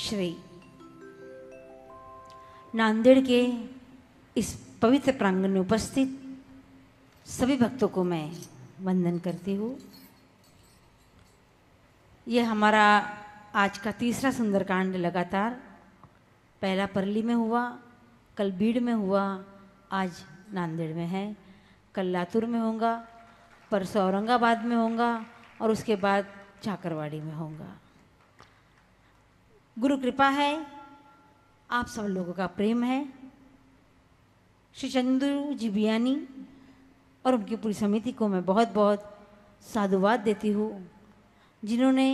श्री नांदेड़ के इस पवित्र प्रांगण में उपस्थित सभी भक्तों को मैं वंदन करती हूँ। यह हमारा आज का तीसरा सुंदरकांड लगातार पहला परली में हुआ, कल बीड़ में हुआ, आज नांदेड़ में है। कल लातूर में होगा, परसों औरंगाबाद में होगा और उसके बाद चाकरवाड़ी में होगा। गुरु कृपा है, आप सब लोगों का प्रेम है। श्री चंद्र जी बियानी और उनकी पूरी समिति को मैं बहुत बहुत साधुवाद देती हूँ, जिन्होंने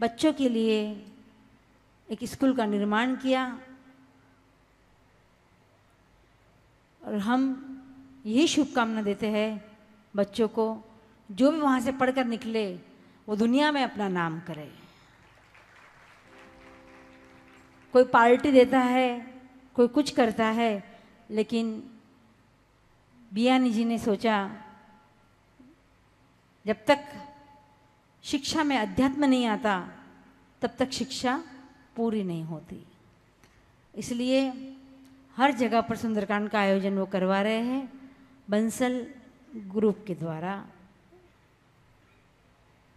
बच्चों के लिए एक स्कूल का निर्माण किया। और हम यही शुभकामना देते हैं बच्चों को, जो भी वहाँ से पढ़कर निकले, वो दुनिया में अपना नाम करे। कोई पार्टी देता है, कोई कुछ करता है, लेकिन बियानी जी ने सोचा, जब तक शिक्षा में अध्यात्म नहीं आता, तब तक शिक्षा पूरी नहीं होती। इसलिए हर जगह पर सुंदरकांड का आयोजन वो करवा रहे हैं, बंसल ग्रुप के द्वारा।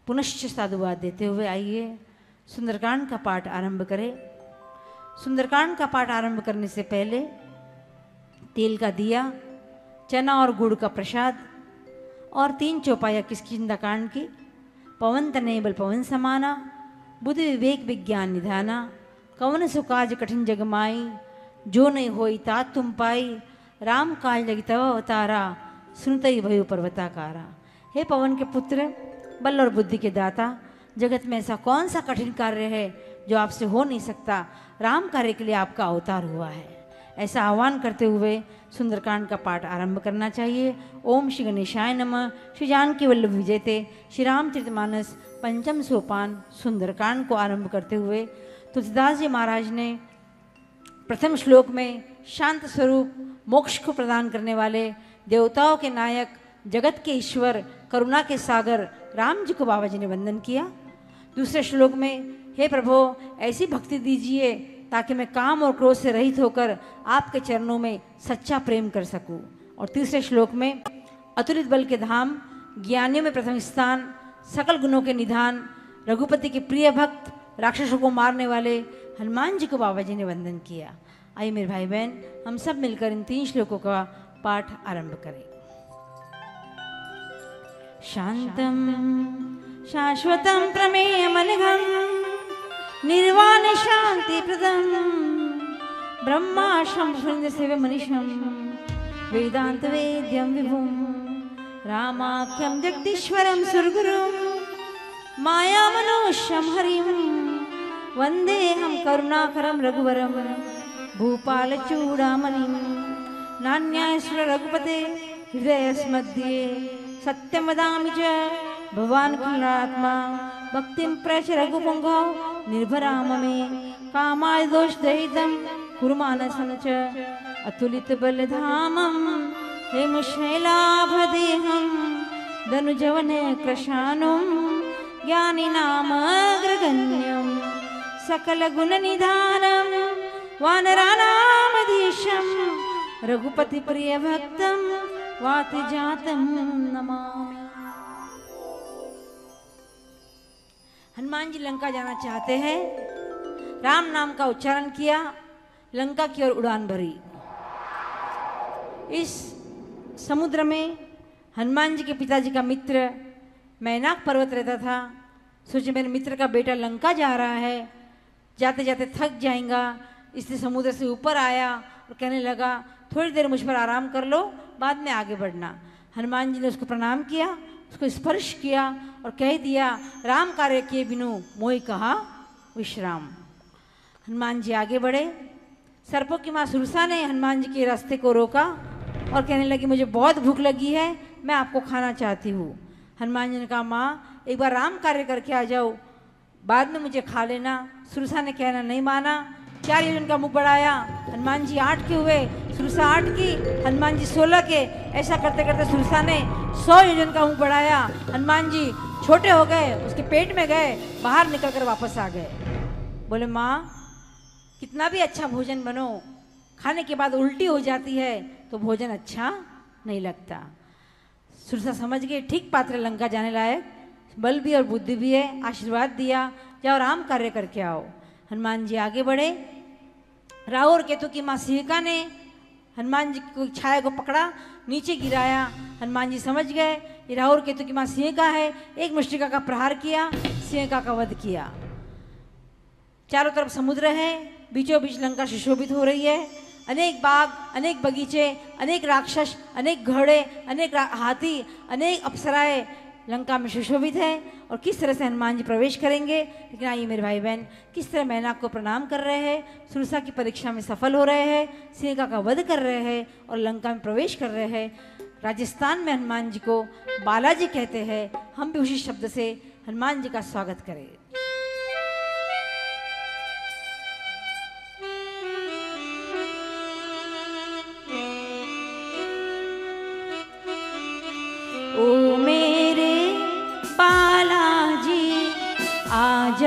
पुनश्च साधुवाद देते हुए आइए, सुंदरकांड का पाठ आरंभ करें। सुंदरकांड का पाठ आरंभ करने से पहले तेल का दिया, चना और गुड़ का प्रसाद और तीन चौपाया किसकिंदा कांड की? पवन तने बल पवन समाना, बुद्ध विवेक विज्ञान निधाना, कवन सुकाज कठिन जगमाई जो नहीं होई तात तुम पाई, राम काल जग तव अवतारा, सुनतई भयो पर्वताकारा। हे पवन के पुत्र, बल और बुद्धि के दाता, जगत में ऐसा कौन सा कठिन कार्य है जो आपसे हो नहीं सकता? राम कार्य के लिए आपका अवतार हुआ है। ऐसा आह्वान करते हुए सुंदरकांड का पाठ आरंभ करना चाहिए। ओम श्री गणेशाय नम। श्री जानकी वल्लभ विजयते श्री रामचरितमानस पंचम सोपान सुंदरकांड को आरंभ करते हुए तुलसीदास जी महाराज ने प्रथम श्लोक में शांत स्वरूप मोक्ष को प्रदान करने वाले देवताओं के नायक, जगत के ईश्वर, करुणा के सागर, राम जी को बाबा जी ने वंदन किया। दूसरे श्लोक में, हे प्रभो, ऐसी भक्ति दीजिए ताकि मैं काम और क्रोध से रहित होकर आपके चरणों में सच्चा प्रेम कर सकूँ। और तीसरे श्लोक में, अतुलित बल के धाम, ज्ञानियों में प्रथम स्थान, सकल गुणों के निधान, रघुपति के प्रिय भक्त, राक्षसों को मारने वाले, हनुमान जी को बाबा जी ने वंदन किया। आइए मेरे भाई बहन हम सब मिलकर इन तीन श्लोकों का पाठ आरंभ करें। शांतम, शाश्वतम प्रमेयमनघम निर्वाण शांति प्रदम। ब्रह्मा शंभुंद सेव मनीषम। वेदांत वेद्यम विभुम। रामाख्यम जगदीश्वरम सुरगुरुम। माया मनोष्यम हरिम। वंदे हम करुणाकरम रघुवरम। भूपाल चूड़ामणिम। नान्यायसुर रघुपते हृदयस्मध्ये सत्यम वदामि च। भवान् कृष्णात्मा भक्तिं प्रच रघुपुङ्गौ निर्भराम कामाय दोषदयितं कुर्मानसं च अतुलितबलधामं हेमशैलाभदेहं धनुजवने कृशानुं ज्ञानिनामग्रगण्यं सकलगुणनिधानं वानराणामधीशं रघुपतिप्रियभक्तं वातिजातं नमामि हनुमान जी लंका जाना चाहते हैं। राम नाम का उच्चारण किया, लंका की ओर उड़ान भरी। इस समुद्र में हनुमान जी के पिताजी का मित्र मैनाक पर्वत रहता था, सोचे मेरे मित्र का बेटा लंका जा रहा है, जाते जाते थक जाएगा, इसलिए समुद्र से ऊपर आया और कहने लगा, थोड़ी देर मुझ पर आराम कर लो, बाद में आगे बढ़ना। हनुमान जी ने उसको प्रणाम किया, उसको स्पर्श किया और कह दिया, राम कार्य किए बिनु मोई कहा, विश्राम। हनुमान जी आगे बढ़े। सर्पों की माँ सुरसा ने हनुमान जी के रास्ते को रोका और कहने लगी, मुझे बहुत भूख लगी है, मैं आपको खाना चाहती हूँ। हनुमान जी ने कहा, माँ, एक बार राम कार्य करके आ जाओ। बाद में मुझे खा लेना। सुरसा ने कहना, नहीं माना। चार योजन का मुख बढ़ाया। हनुमान जी आठ के हुए। सुरसा आठ की, हनुमान जी सोलह के। ऐसा करते करते सुरसा ने सौ योजन का मुख बढ़ाया। हनुमान जी छोटे हो गए, उसके पेट में गए, बाहर निकल कर वापस आ गए। बोले, माँ, कितना भी अच्छा भोजन बनो, खाने के बाद उल्टी हो जाती है तो भोजन अच्छा नहीं लगता। सुरसा समझ गए ठीक पात्र लंका जाने लायक, बल भी और बुद्धि भी है, आशीर्वाद दिया, जाओ राम कार्य करके आओ। हनुमान जी आगे बढ़े राहु और केतु की माँ सिंहका ने हनुमान जी को छाया को पकड़ा, नीचे गिराया, हनुमान जी समझ गए ये राहु और केतु की माँ सिंहका है, एक मुष्टिका का प्रहार किया, सिंहका का वध किया। चारों तरफ़ समुद्र है बीचों बीच लंका सुशोभित हो रही है। अनेक बाग, अनेक बगीचे, अनेक राक्षस, अनेक घोड़े, अनेक हाथी, अनेक अप्सराएँ लंका में सुशोभित है। और किस तरह से हनुमान जी प्रवेश करेंगे? लेकिन आइए मेरे भाई बहन किस तरह मैनाक को प्रणाम कर रहे हैं? सुरसा की परीक्षा में सफल हो रहे हैं, सिंहका का वध कर रहे हैं और लंका में प्रवेश कर रहे हैं। राजस्थान में हनुमान जी को बालाजी कहते हैं, हम भी उसी शब्द से हनुमान जी का स्वागत करें। ओ मेरे बालाजी, आ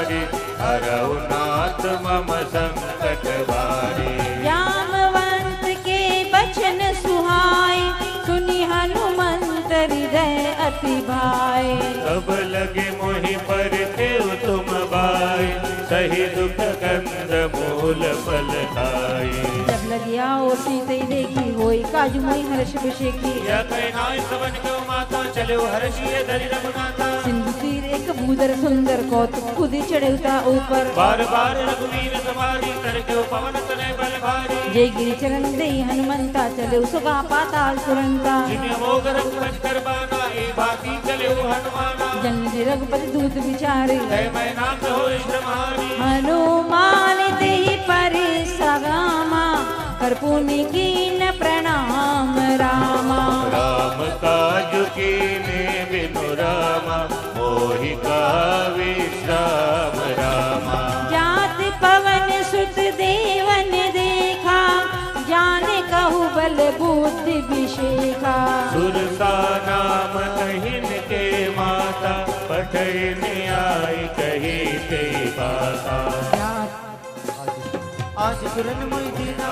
संवारी हरऊ नाथ मम संकट वारी जामवंत के बचन सुहाए सुनी हनुमंत हृदय अति भाई सब लगे मोहि पर देव तुम बाई सही दुख कंद मूल फल खाई जब लगिया और सीते देखी होई काजू मोई हर्ष विषेकी या कहे नाय सबन क्यों माता चले हर्षिय धरि रघुनाथा सिंधु तीर एक भूदर सुंदर कौतुक खुदी चढ़े उता ऊपर। बार बार रघुवीर सवारी कर क्यों पवन तने बल भारी जय गिरि चरण दे हनुमंता चले उसका पाताल तुरंता जिन्हें मोग रघुपति कर बाना ए बाती चले हनुमाना जन रघुपति दूत विचारे है मैं नाम हो इष्टमानी हनुमान ते परे सगामा कर पुनि कीन प्रणाम रामा। राम काज कीने बिनु रामा मोहि का विश्राम रामा। जात पवन सुत देवन देखा जाने कहु बल बुद्धि विशेखा। सुरसा नाम कहिन के माता पठन आई कही ते बाता आज सुरन मोहि दीना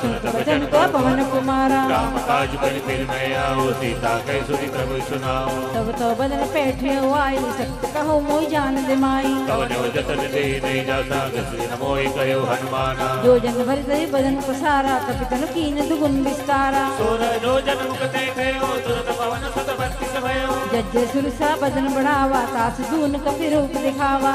सुत वचन को पवन कुमारा। राम काज बल फिर मैं आओ सीता कै सुनि प्रभु सुनाओ तब तो बदन बैठे हो आई सत्य कहो मोई जान दे माई कवन जतन दे नहीं जाता गसी नमोई कयो हनुमाना। जो जन भर दे बदन पसारा कपितन कीन दुगुन विस्तारा। सुर जो जन मुख देखे हो तुरत पवन सत बत्तीस भयो। जज्जे सुरसा बदन बढ़ावा तास दून कपि रूप दिखावा।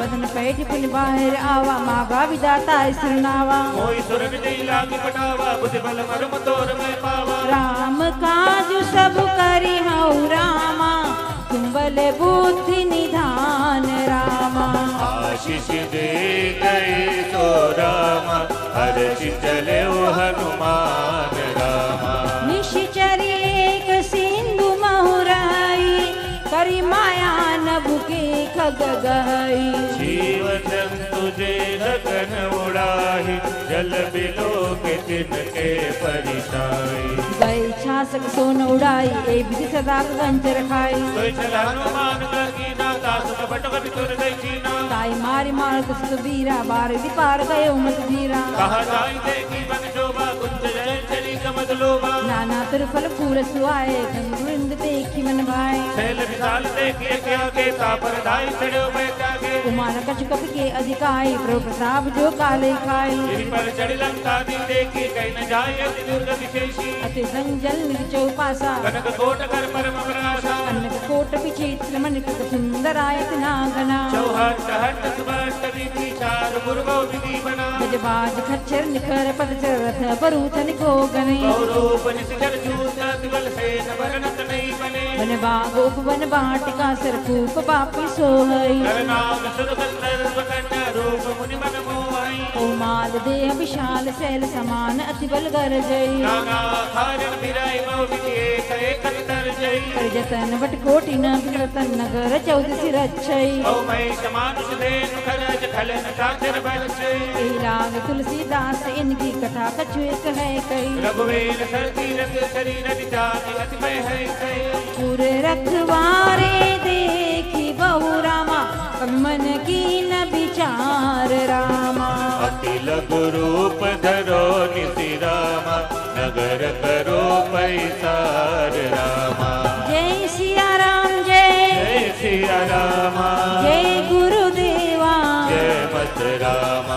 बदन पैठ पुन बाहर आवा मागा विदाता सुरनावा मोई सुर विजय लागी पटावा बुद्धि बल मरम तोर मैं पावा। राम काज सब करी हऊ रामा तुम बल बुद्धि निधान रामा। आशीष दे गए तो रामा हर्ष चले हनुमान रामा। के खग गहई जीव तुझे गगन उड़ाही जल बिलो के तिनके परिसाई गई छासक सोन उड़ाई ए विधि सदा गंज रखाई। चला हनुमान कीना दास कपट कपि तुर गई चीना ताई मारी मार कुछ बीरा बार दी पार गए मत धीरा। कहा जाई देखी बन शोभा कुंज जय चली कमद लोभा। नाना तेरे फल सुआए गंगवृंद देखी मन भाई छैल विशाल देखिए ले के तापर दाई चढ़ो जागे। कुमार कछ कप के अधिकाई प्रभु प्रताप जो काले खाई श्री पर चढ़ी लंका दी देखी कहीं न जाए अति दुर्ग विशेषी। अति संजल चौपासा। कनक कोट कर परम प्रकाशा अन्न कोट विचित्र मणिकृत सुंदर आयत नागना गजबाज खच्चर निकर पदचर रथ परूथन को गने गौरूप निशिचर जूत तिबल सेन वरणत नहीं बने। वन बाटिका सरकूप पापी सोहई। रूप मुनि मन मोहई ओ माल देह विशाल सैल समान अति बल गर जई। जतन वट कोटि न विरतन नगर चौद सिर अच्छई। लाग तुलसीदास इनकी कथा कछु एक रंग है कई। पूरे रखवारे देखी बहु रामा मन की न विचार रामा। अखिल गुरूप धरो निसि रामा नगर करो पैसार रामा। जय सिया राम जय। जय सिया रामा। जय गुरुदेवा। जय मत रामा।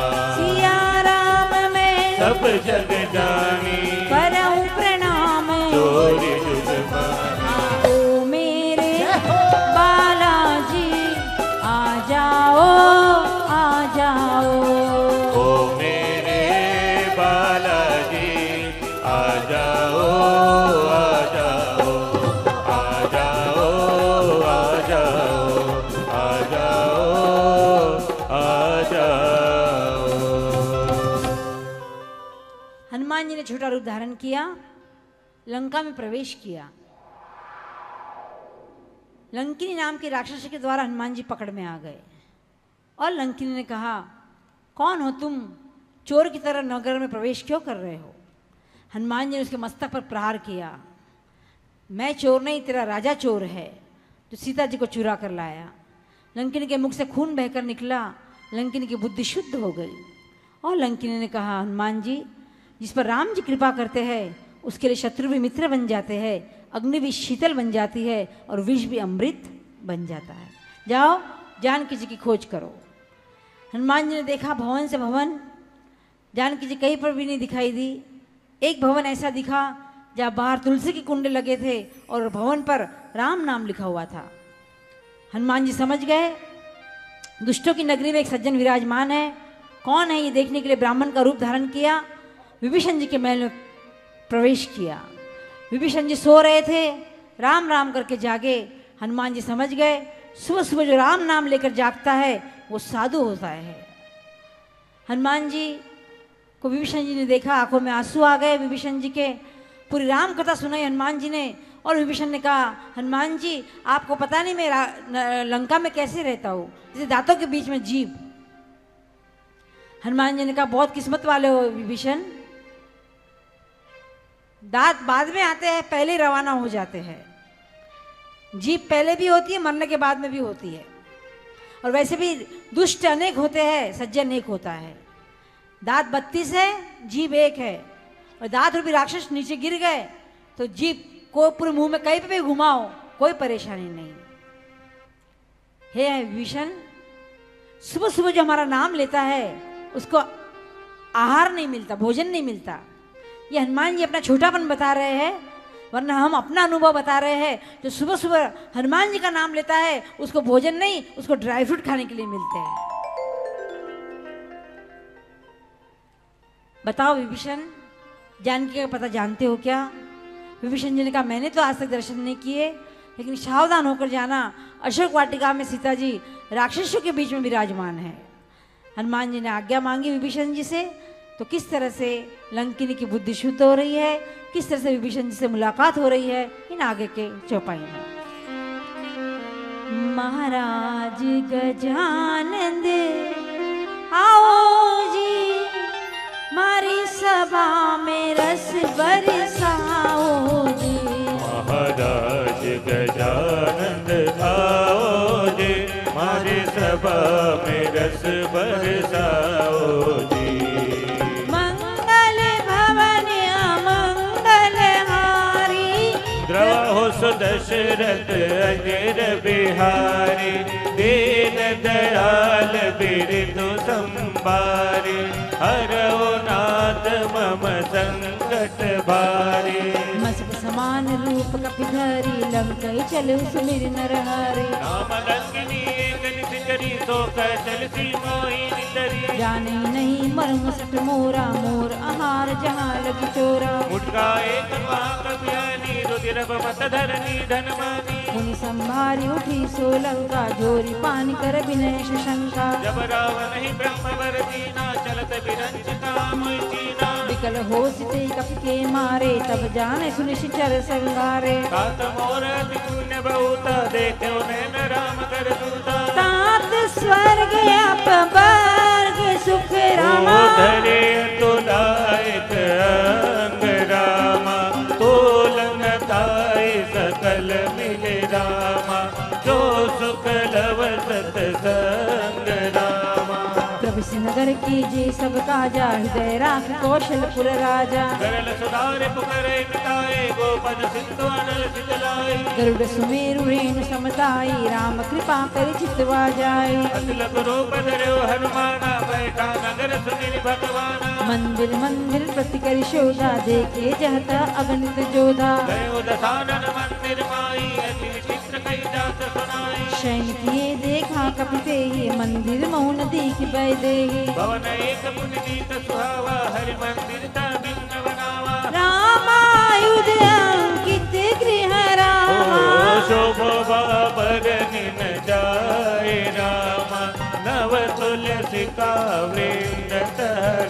रूप धारण किया, लंका में प्रवेश किया। लंकिनी नाम के राक्षस के द्वारा हनुमान जी पकड़ में आ गए। और लंकिनी ने कहा, कौन हो तुम? चोर की तरह नगर में प्रवेश क्यों कर रहे हो? हनुमान जी ने उसके मस्तक पर प्रहार किया, मैं चोर नहीं, तेरा राजा चोर है, जो सीता जी को चुरा कर लाया। लंकिनी के मुख से खून बहकर निकला, लंकिनी की बुद्धि शुद्ध हो गई। और लंकिनी ने कहा, हनुमान जी जिस पर राम जी कृपा करते हैं, उसके लिए शत्रु भी मित्र बन जाते हैं, अग्नि भी शीतल बन जाती है और विष भी अमृत बन जाता है। जाओ, जानकी जी की खोज करो। हनुमान जी ने देखा, भवन से भवन, जानकी जी कहीं पर भी नहीं दिखाई दी। एक भवन ऐसा दिखा, जहाँ बाहर तुलसी के कुंडे लगे थे और भवन पर राम नाम लिखा हुआ था। हनुमान जी समझ गए, दुष्टों की नगरी में एक सज्जन विराजमान है। कौन है ये देखने के लिए ब्राह्मण का रूप धारण किया? विभीषण जी के महल में प्रवेश किया। विभीषण जी सो रहे थे, राम राम करके जागे। हनुमान जी समझ गए, सुबह सुबह जो राम नाम लेकर जागता है, वो साधु होता है। हनुमान जी को विभीषण जी ने देखा, आँखों में आँसू आ गए विभीषण जी के। पूरी राम कथा सुनाई हनुमान जी ने और विभीषण ने कहा, हनुमान जी, आपको पता नहीं मैं लंका में कैसे रहता हूँ? जैसे दांतों के बीच में जीव। हनुमान जी ने कहा, बहुत किस्मत वाले हो विभीषण। दांत बाद में आते हैं, पहले रवाना हो जाते हैं। जीप पहले भी होती है, मरने के बाद में भी होती है। और वैसे भी दुष्ट अनेक होते हैं, सज्जन एक होता है। दांत बत्तीस है, जीभ एक है। और दांत रूपी राक्षस नीचे गिर गए तो जीभ को पूरे मुँह में कहीं पे भी घुमाओ, कोई परेशानी नहीं। हे विभीषण सुबह सुबह जो हमारा नाम लेता है, उसको आहार नहीं मिलता, भोजन नहीं मिलता। ये हनुमान जी अपना छोटापन बता रहे हैं, वरना हम अपना अनुभव बता रहे हैं। जो सुबह सुबह हनुमान जी का नाम लेता है, उसको भोजन नहीं, उसको ड्राई फ्रूट खाने के लिए मिलते हैं। बताओ विभीषण, जानकी का पता जानते हो क्या? विभीषण जी ने कहा, मैंने तो आज तक दर्शन नहीं किए, लेकिन सावधान होकर जाना। अशोक वाटिका में सीता जी राक्षसों के बीच में विराजमान है। हनुमान जी ने आज्ञा मांगी विभीषण जी से तो किस तरह से लंकिनी की बुद्धि शुद्ध हो रही है? किस तरह से विभीषण जी से मुलाकात हो रही है? इन आगे के चौपाई में। महाराज गजानंद, आओ जी, मारी सभा में रस बरसाओ जी। महाराज गजानंद, आओ जे, मारे सभा में रस बरसाओ जी। सुदशरथ अजर बिहारी दीन दयाल बिरदु संबारी हरो नाथ मम संकट भारी समान रूप कपिधरी लंकई चलो सुमिर नर हरि नाम गंगिनी एक निशिचरी सो कचल सी मोही नितरी। जाने नहीं मर्म सट मोरा मोर आहार जहाँ लगी चोरा। मुटका एक महाकव्यानी रुधिर मत धरनी धनमानी। मुनि संभारी उठी सोलंका जोरी पानी कर विनय शंका जब रावण ही ब्रह्म वर दीना चलत विकल हो सिते कपि के मारे तब जाने सुनिश्चर संगारे कात मोर पुण्य बहुत नैन राम कर दूता। तात स्वर्ग अप वर्ग सुख रामा। धरे तुलायक अंग प्रभु नगर की जे हृदय राख कौशलपुर राजा। गरल सुधारे पुकरे मिटाए गोपन सिंधु अनल सितलाई गरुड़ सुमेरु रेणु समताई राम कृपा कर चितवा जाय अतलक रूप धर्यो हनुमाना बैठा नगर सुनिल भगवाना। मंदिर मंदिर प्रति कर शोधा देखे जहता अगणित जोधा। गयो मंदिर माई अति विचित्र कई जात सुनाई। शयन किए देखा कपिते मंदिर मौन दीख बैदे। भवन एक पुनीत सुहावा हरि मंदिर ता भिन्न बनावा। रामायुध अंकित गृह रामा। शोभा पर निन जाय रामा नव तुलसी का वृंद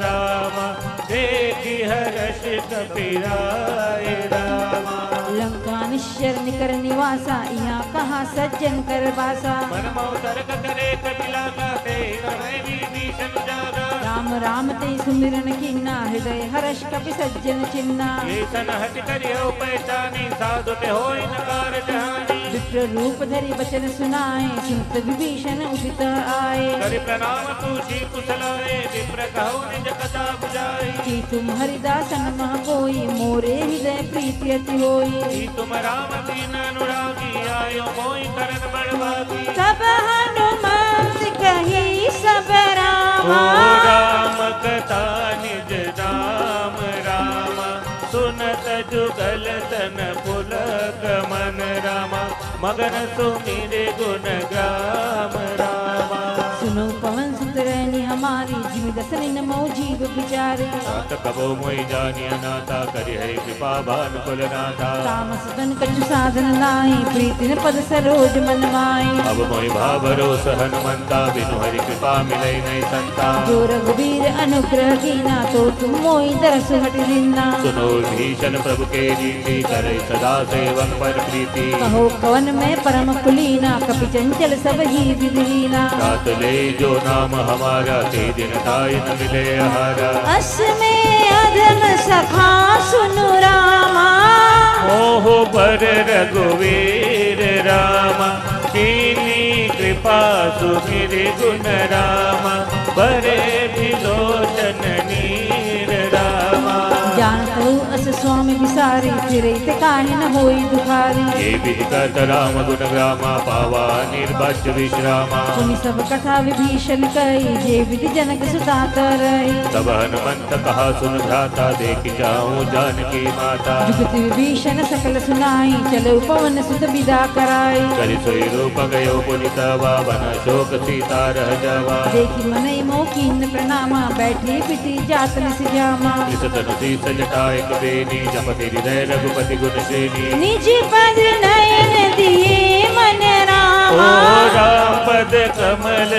रामा देखी हर्ष कपिराय रामा। लंका निश्चर निकर निवासा, यहाँ कहा सज्जन कर बासा? राम राम ते सुमिरन किन्ना, हृदय हर्ष कपि सज्जन चिन्ना। हट करियो पहचानी साधु ते हो नकार जहानी। विप्र रूप धरि बचन सुनाए सुनत विभीषण उठित आए। करि प्रणाम पूछी कुशलाए विप्र कहो निज कथा बुझाई कि तुम हरिदासन मह कोई मोरे हृदय प्रीति अति होई। कि तुम राम दीन अनुरागी आयो करन सब हनुमंत कही सब रामा। राम कथा निज नाम राम। सुनत जुगल तन पुलक मन रामा। मगन सुमिरे गुण ग्राम रामा सुनो पवन सुत रहनी हमारी जिमि दसनिन मऊ जीव बिचारी नाथ कबो मोई जानिया नाथा करि हरि कृपा भान कुल नाथा। तामस तन कछु साधन लाई प्रीति न पद सरोज मन माई अब मोहि भावरो हनुमंता बिनु हरि कृपा मिलै नहीं संता। जो रघुवीर अनुग्रह कीना तो तुम मोहि दरस हट दिना सुनो भीषण प्रभु के रीति करे सदा सेवक पर प्रीति। कहो कवन में परम कुलीना कपि चंचल सब ही विधीना रात ले जो नाम हमारा ते दिन दाय न मिले हमारा अस में अधम सखा सुनु रामा। मोह पर रघुवीर रामा कीनी कृपा सुमिर गुण रामा। बरे भी नीर स्वामी विसारी फिरे ते काहे न होई दुखारी। ये विकट राम गुण ग्रामा पावा निर्भज विश्रामा। सुनि सब कथा विभीषण कही जे विधि जनक सुता रही तब हनुमंत कहा सुन भ्राता देख जाऊँ जानकी माता। जुगति विभीषण सकल सुनाई चलो पवन सुत विदा कराई। करि सोई रूप गयो पुनितवा वन शोक सीता रह जावा। देखी मनई मोकीन प्रणामा बैठी पिटी जात निस जामा। कृतन शीस जटायक बेनी जपति हृदय रघुपति गुण श्रेणी निज पद नयन दिए मन ओ राम पद कमल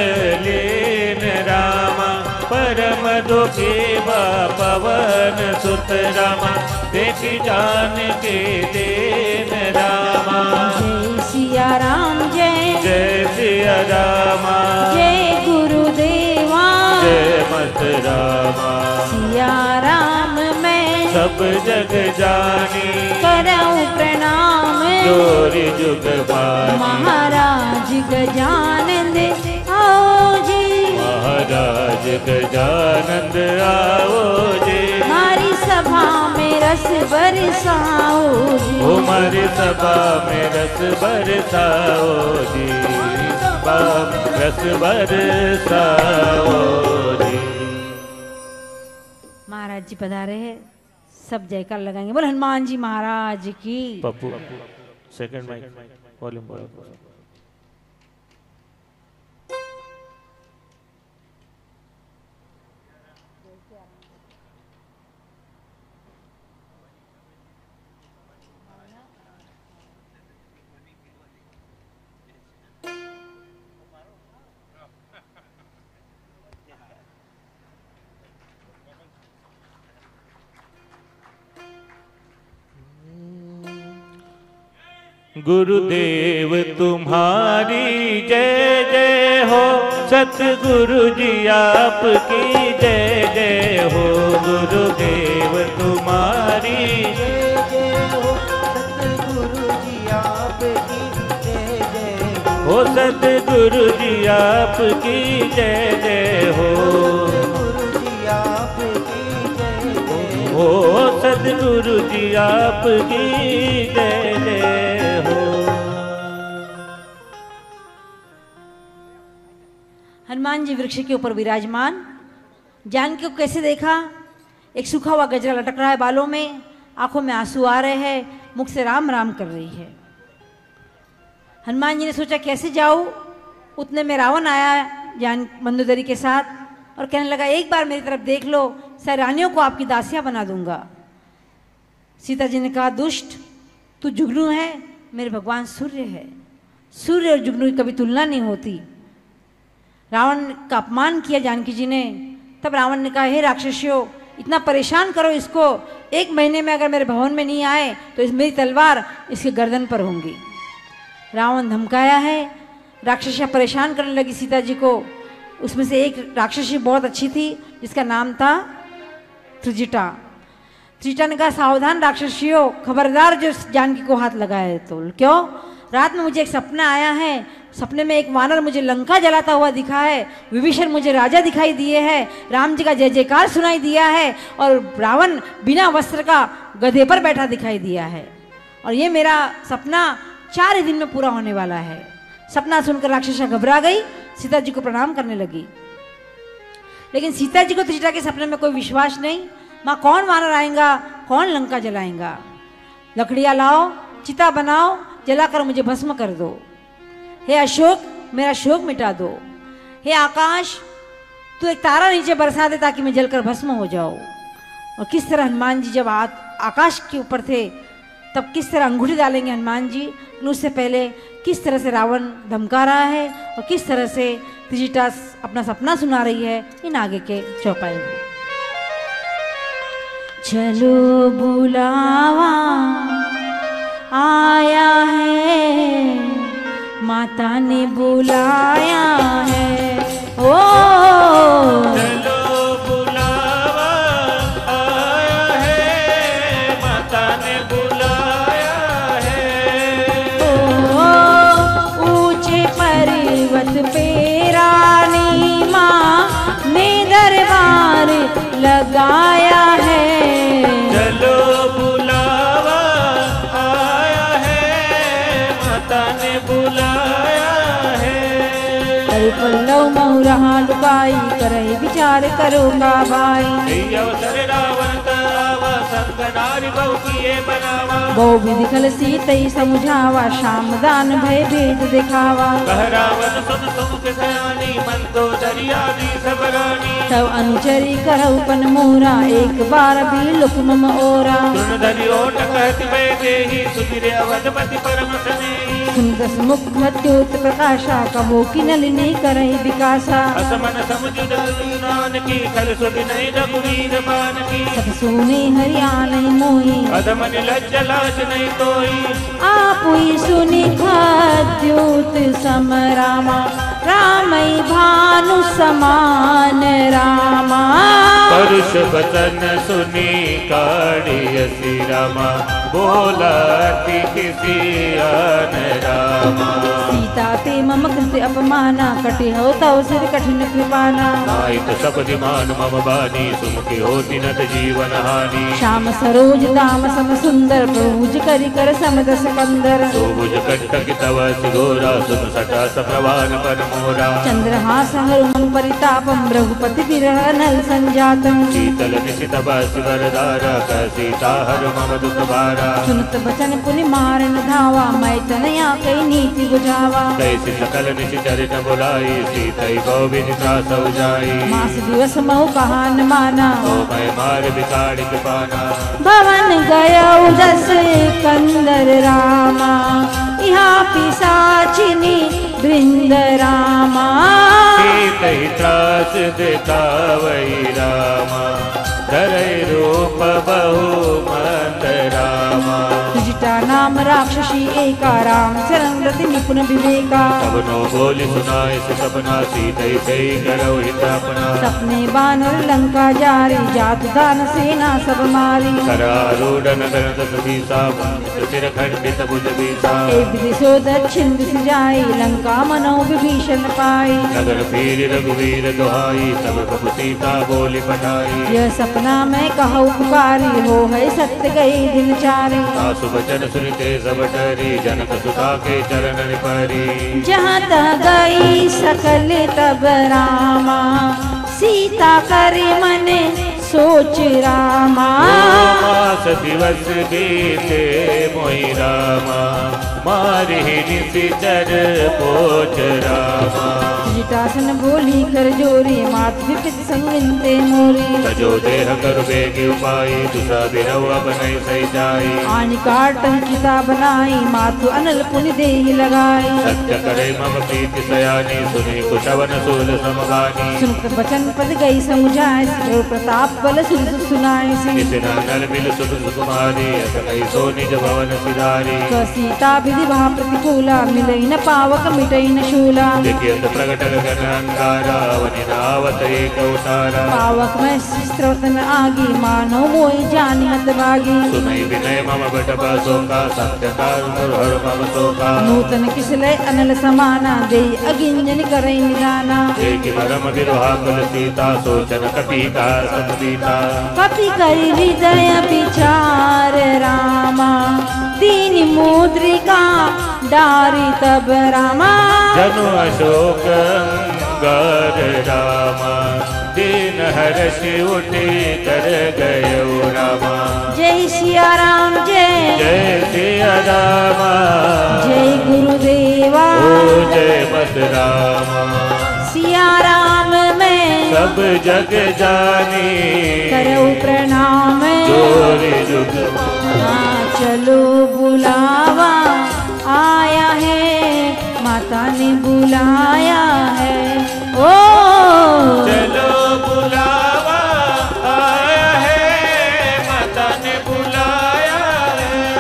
लेन रामा परम दुखी पवन सुत रामा देख जान के देन रामा। जय सिया राम जय। जय सिया रामा। जय गुरुदेवा। जय मत रामा। सिया राम। सब जग जानी। करऊं प्रणाम। जोरी जुग महाराज गजानंद आओ जी। महाराज गजानंद आओ जी। हमारी सभा में रस बरसाओ जी। हमारी सभा में रस बरसाओ जी। रस बरसाओ जी। महाराज जी पधारे हैं। सब जयकार लगाएँगे। बोल हनुमान जी महाराज की। पप्पू सेकंड माइक वॉल्यूम गुरुदेव तुम्हारी जय जय हो। सतगुरु जी आपकी जय जय हो। गुरुदेव तुम्हारी जय जय हो। सतगुरु जी आपकी जय जय हो। सतगुरु जी आपकी जय जय हो हो सतगुरु जी, आपकी जय जय हो। हनुमान जी वृक्ष के ऊपर विराजमान। जानकी को कैसे देखा? एक सूखा हुआ गजरा लटक रहा है बालों में। आँखों में आँसू आ रहे हैं। मुख से राम राम कर रही है। हनुमान जी ने सोचा, कैसे जाऊँ? उतने में रावण आया जान मंदोदरी के साथ। और कहने लगा, एक बार मेरी तरफ़ देख लो, सैरानियों को आपकी दासियाँ बना दूँगा। सीता जी ने कहा, दुष्ट, तू जुगनू है, मेरे भगवान सूर्य है। सूर्य और जुगनू की कभी तुलना नहीं होती। रावण का अपमान किया जानकी जी ने। तब रावण ने कहा, हे राक्षसियों, इतना परेशान करो इसको, एक महीने में अगर मेरे भवन में नहीं आए तो इस मेरी तलवार इसके गर्दन पर होंगी। रावण धमकाया है। राक्षसियाँ परेशान करने लगी सीता जी को। उसमें से एक राक्षसी बहुत अच्छी थी, जिसका नाम था त्रिजिटा। त्रिजिटा ने कहा, सावधान राक्षसियों, खबरदार जो जानकी को हाथ लगाए तो क्यों? रात में मुझे एक सपना आया है। सपने में एक वानर मुझे लंका जलाता हुआ दिखा है। विभीषण मुझे राजा दिखाई दिए है। राम जी का जय जयकार सुनाई दिया है और रावण बिना वस्त्र का गधे पर बैठा दिखाई दिया है। और ये मेरा सपना चार ही दिन में पूरा होने वाला है। सपना सुनकर राक्षसा घबरा गई सीता जी को प्रणाम करने लगी। लेकिन सीता जी को त्रिजटा के सपने में कोई विश्वास नहीं, माँ कौन वानर आएगा कौन लंका जलाएगा? लकड़ियाँ लाओ, चिता बनाओ, जलाकर मुझे भस्म कर दो। हे अशोक, मेरा शोक मिटा दो। हे आकाश, तू एक तारा नीचे बरसा दे ताकि मैं जलकर भस्म हो जाऊँ। और किस तरह हनुमान जी जब आकाश के ऊपर थे, तब किस तरह अंगूठी डालेंगे हनुमान जी? उससे पहले किस तरह से रावण धमका रहा है और किस तरह से त्रिजिटा अपना सपना सुना रही है, इन आगे के चौपाई में। चलो बुलावा, आया है, माता ने बुलाया है। ओ चलो बुलावा लगाया है। चलो बुलावा आया है। माता ने बुलाया है। कई पल्लव महुरहा लुकाई करई विचार करूँगा भाई अवसर रावण नारी बहु विधि खल सीतई समझावा श्याम दान भय भेद दिखावा। मन तो तब अनुचरी करऊ पन मोरा एक बार भी लुकमम ओरा। सुन मुख मत्योत प्रकाशा कबो की नलिनी करई विकासा। असमन समुझ की नहीं रघुवीर की सब सोने हरियाण मोही। अधमन लज्ज लाज नहीं तोई आप ही सुनि खद्योत सम रामा रामई भानु समान रामा। परुष बचन सुनी काड़ी असी रामा बोला किसी आन रामा। सीता ते मम कृत अपमाना कटे हो तव सिर कठिन कृपाना। मान मम बानी सुमुखी होती नत जीवन हानि। श्याम सरोज दाम सम सुंदर प्रभुज करि कर समदस कंदर सोबुज कंटक तव सिगोरा सुन सटा सप्रवान पर मोरा। चंद्रहास हरुमं परितापम रघुपति विरह नल संजात शीतल निशित बस वरदारा कर सीता हर मम दुख भारा सुनत बचन पुनि मारन धावा मैं तनया कई नीति बुझावा। कैसी सकल निशिचर न बुलाई सीतई गोविंद सौ जाई। मास दिवस महु कहान माना। ओ मैं मार बिकाड़िक पाना। भवन गयो दस कंदर रामा। यहाँ पिसाचिनी बृंद रामा। सीत ही त्रास देता वही रामा। धरई रूप बहु नाम राक्षसी एका राम शरण रति निपुण विवेका। सबनो बोली सुनाए से सपना सीतई से करो सपने बानर लंका जारी जात दान सेना सब मारी। करारूढ़ नगर सिर खंडित भुज बीसा। एक दिशो दक्षिण दिश जाई लंका मनो विभीषण पाई। नगर फिर रघुवीर दुहाई सब प्रभु सीता बोली पठाई। यह सपना मैं कहूँ पुकारी हो है सत्य गई दिन चारी बचन सुनते सब डरी जनक सुता के चरण परी जहाँ गई सकल तब रामा सीता करे मने सोच रामा। मास दिवस बीते मोई रामा मारि निशिचर पोच रामा। जिटासन बोली कर जोरी मात विपित संगिनते मोरी। सजो देह कर बेगी उपाय दूसरा बिरव अब नहीं सही जाई आन काटन चिता बनाई मातु अनल पुनि देहि लगाई। सत्य करे मम प्रीति सयानी सुनी कुशवन सूल समगानी। सुनत बचन पद गई समुझाए सिरो प्रताप बल सुन सुनाए सी नितिन नल मिल सुख सुकुमारी अस कही सो निज भवन सिधारी। सीता विधि भा प्रतिकूला वनि रावत एक अवतारा पावक में स्त्रोतन आगी मानो मोई जानी हत भागी सुनई विनय मम बट शोका सत्य हर मम शोका नूतन किसले अनल समाना दे अगिंजन करई निदाना एक परम विरोहा कुल सीता सोचन कपि का संदीता कपि करि हृदय विचार रामा दीन मुद्रिका डारी तब रामा। जनु अशोक गर रामा। दीन हर्ष उठे कर गयो रामा। जय सिया राम जय। जय सिया रामा। जय गुरुदेवा। जय मत रामा। सिया राम मैं। सब जग जानी। करो प्रणाम। ज़ोर जुग हाँ चलो बुलावा आया है माता ने बुलाया है। ओ! चलो बुलावा आया है माता ने बुलाया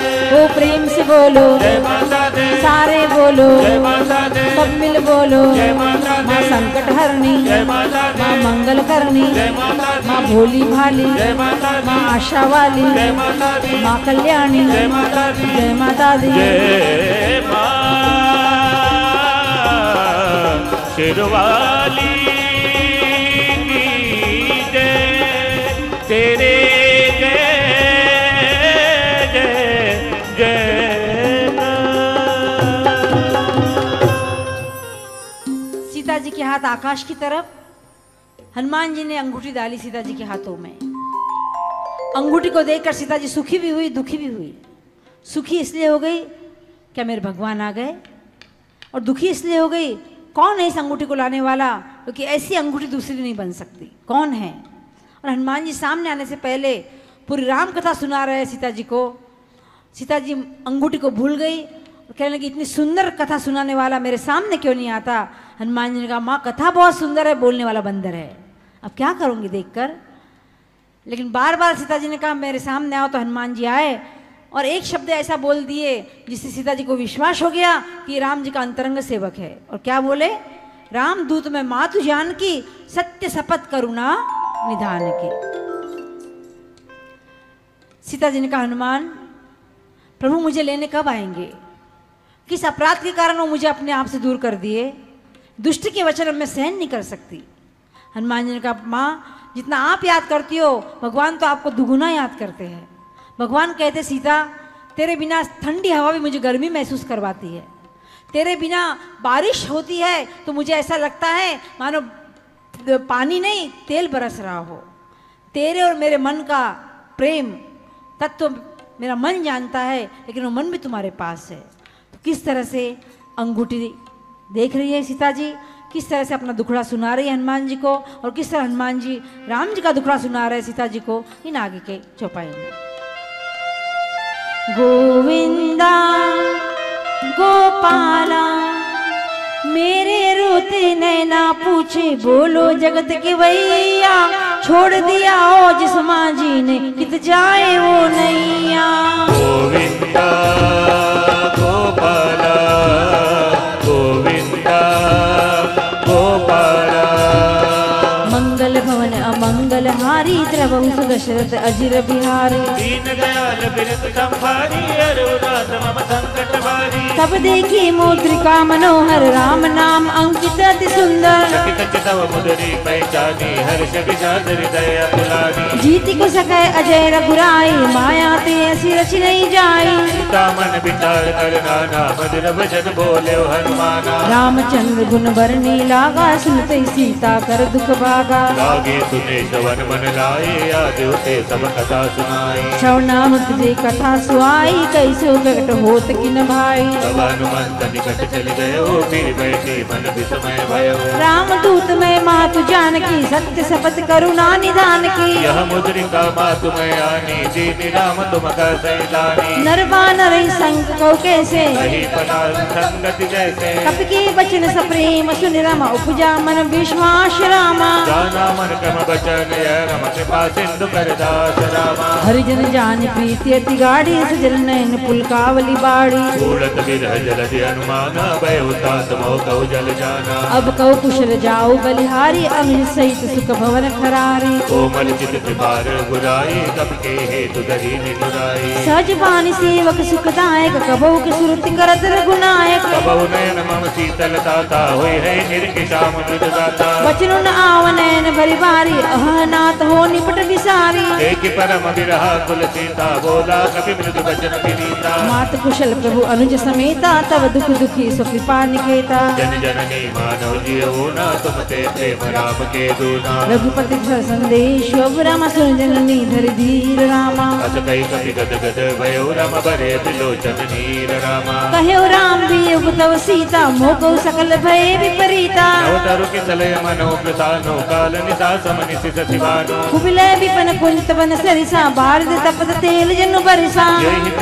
है। ओ प्रेम से बोलो। माता दे। सारे बोलो। माता दे। सब बोलो। माँ संकट हरणी। माँ मंगल माता माँ भोली भाली। जय माता माँ आशा वाली। जय माता माँ कल्याणी। जय माता दी। जय माता दी। शिरवाली। आकाश की तरफ़, हनुमान जी ने अंगूठी डाली सीता जी के हाथों में। अंगूठी को देखकर सीता जी सुखी भी हुई, दुखी भी हुई। सुखी इसलिए हो गई, क्या मेरे भगवान आ गए? और दुखी इसलिए हो गई, कौन है इस अंगूठी को लाने वाला? क्योंकि ऐसी अंगूठी दूसरी नहीं बन सकती। कौन है? और हनुमान जी सामने आने से पहले पूरी राम कथा सुना रहे सीता जी को। सीता जी अंगूठी को भूल गई कहने लगी, इतनी सुंदर कथा सुनाने वाला मेरे सामने क्यों नहीं आता? हनुमान जी ने कहा, माँ, कथा बहुत सुंदर है, बोलने वाला बंदर है। अब क्या करूँगी देखकर? लेकिन बार बार सीता जी ने कहा, मेरे सामने आओ तो हनुमान जी आए और एक शब्द ऐसा बोल दिए, जिससे सीता जी को विश्वास हो गया कि राम जी का अंतरंग सेवक है। और क्या बोले? राम दूत में मातु जान की सत्य शपथ करुणा निधान की सीता जी ने कहा, हनुमान, प्रभु मुझे लेने कब आएँगे? किस अपराध के कारण वो मुझे अपने आप से दूर कर दिए? दुष्ट के वचन मैं सहन नहीं कर सकती। हनुमान जी ने कहा, माँ, जितना आप याद करती हो, भगवान तो आपको दुगुना याद करते हैं। भगवान कहते, सीता, तेरे बिना ठंडी हवा भी मुझे गर्मी महसूस करवाती है। तेरे बिना बारिश होती है तो मुझे ऐसा लगता है, मानो पानी नहीं, तेल बरस रहा हो। तेरे और मेरे मन का प्रेम, तत्व तो मेरा मन जानता है, लेकिन वो मन भी तुम्हारे पास है। किस तरह से अंगूठी देख रही है सीता जी किस तरह से अपना दुखड़ा सुना रही है हनुमान जी को? और किस तरह हनुमान जी, राम जी का दुखड़ा सुना रहे हैं सीता जी को इन आगे के चौपाई में? गोविंदा, गोपाला मेरे रोते नैना पूछे बोलो जगत के भैया छोड़ दिया ओ जिस माँ जी ने कित जाए वो नैया। गोपाला गोपाला। मंगल भवन अमंगल हारी द्रवहु सुदशरथ अजिर बिहारी। तब देखी मुद्रिका मनोहर राम नाम अंकित अति सुंदर। जीति को सकै अजय रघुराई माया ते ऐसी रच नहीं जाई। मन कर नाना भजन बोले हनुमाना। रामचंद्र गुण बरनी लागा सुनते सीता कर दुख भागा। लागे सुने श्रवण मन लाए आदि उसे सब कथा सुनाई। श्रवणामृत जे कथा सुआई कैसे प्रकट होत किन भाई। तब हनुमंत निकट चल गयो फिर बैठे मन विस्मय भयो राम दूत में मातु जानकी सत्य शपथ करुणा निधान की। यह मुद्रिका मातु मैं आनी दीन राम तुम कर सैलानी। नरवा नर संग को कैसे? संगति जैसे। कप के वचन सप्रेम सुन रम उपजा मन विश्वास रामा। जाना मन क्रम बचन रम कृपा सिंधु कर दास रामा। हरिजन जान प्रीति अति गाड़ी सजल नयन पुलकावली बाड़ी। कूलत विरह जलधि हनुमाना भयो तात मोह कौ जल जाना। अब कौ कुशल जाऊ बलिहारी अमित सहित सुख भवन खरारी। कोमल चित कृपार गुराई कब के हेतु धरी निनुराई। सहज बानी सेवक सुखदायक कबहु के सुरति करत रघुनायक। कबहु नयन मम शीतल ताता होय है निर्किशाम मृद दाता। वचन आव नयन भरी बारी अहनाथ हो निपट विसारी। एक परम विरह कुल सीता बोला कभी मृदु वचन विनीता मात कुशल प्रभु अनुज समेता तव दुख दुखी सुकृपा निकेता जन जननी मानव जियो ना तुम ते प्रेम राम के दूना। रघुपति संदेश राम सुन जननी धरि धीर रामा। अस कई कपि गद गद भयो रम बरे विलोचन नीर रामा। कहो राम वियोग तव सीता मोको सकल भय विपरीता। अवतरु के चलय मनो प्रसानो काल निशा समनि सिस शिवानो कुबिलय विपन कुंत बन सरिसा भारत तपत तेल जनु बरसा।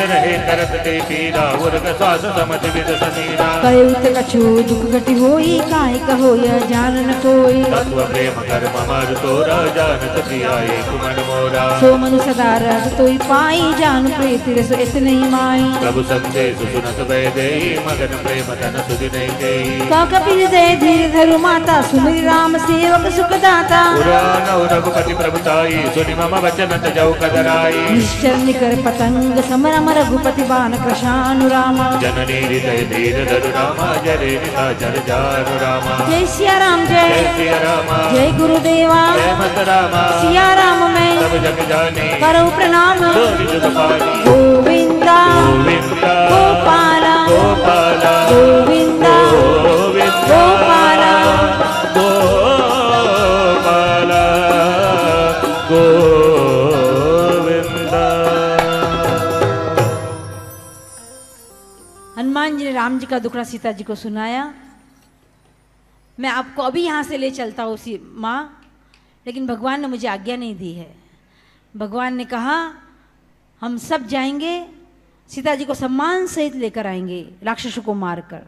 रहे करत ते पीरा उर्ग श्वास समझ विद समीरा। कयुत कछु दुख घटी होई काय कहो जान न कोई। तत्व प्रेम कर्म मर तोरा जानत प्रिया एक मन मोरा। सो मनु सदा रह तोई पाई जान प्रीति रस इतने माई। प्रभु संदेश सुनत भय देई मगन प्रेम धन सुधि नहीं देई। का कपि हृदय धीर धरु माता सुमिर राम सेवक सुख दाता पुराण रघुपति प्रभुताई सुनि मम वचन तजौ कदराई। निश्चर निकर पतंग समरम रघुपति बान कृशानु रामा जननी हृदय धीर धरु रामा जरे निशा जर जानु रामा। जय सिया राम जय। जय सिया रामा। जय गुरुदेवा। जय मत रामा। सिया राम मैं। सब जग जाने। करो प्रणाम। गोविंदा। गोविंदा। गोपाला। गोपाला। गोविंदा। गोविंदा। गोपाला। गोपाला ने राम जी का दुखड़ा सीता जी को सुनाया। मैं आपको अभी यहाँ से ले चलता हूँ सी माँ, लेकिन भगवान ने मुझे आज्ञा नहीं दी है। भगवान ने कहा, हम सब जाएँगे, सीता जी को सम्मान सहित लेकर आएँगे राक्षसों को मारकर।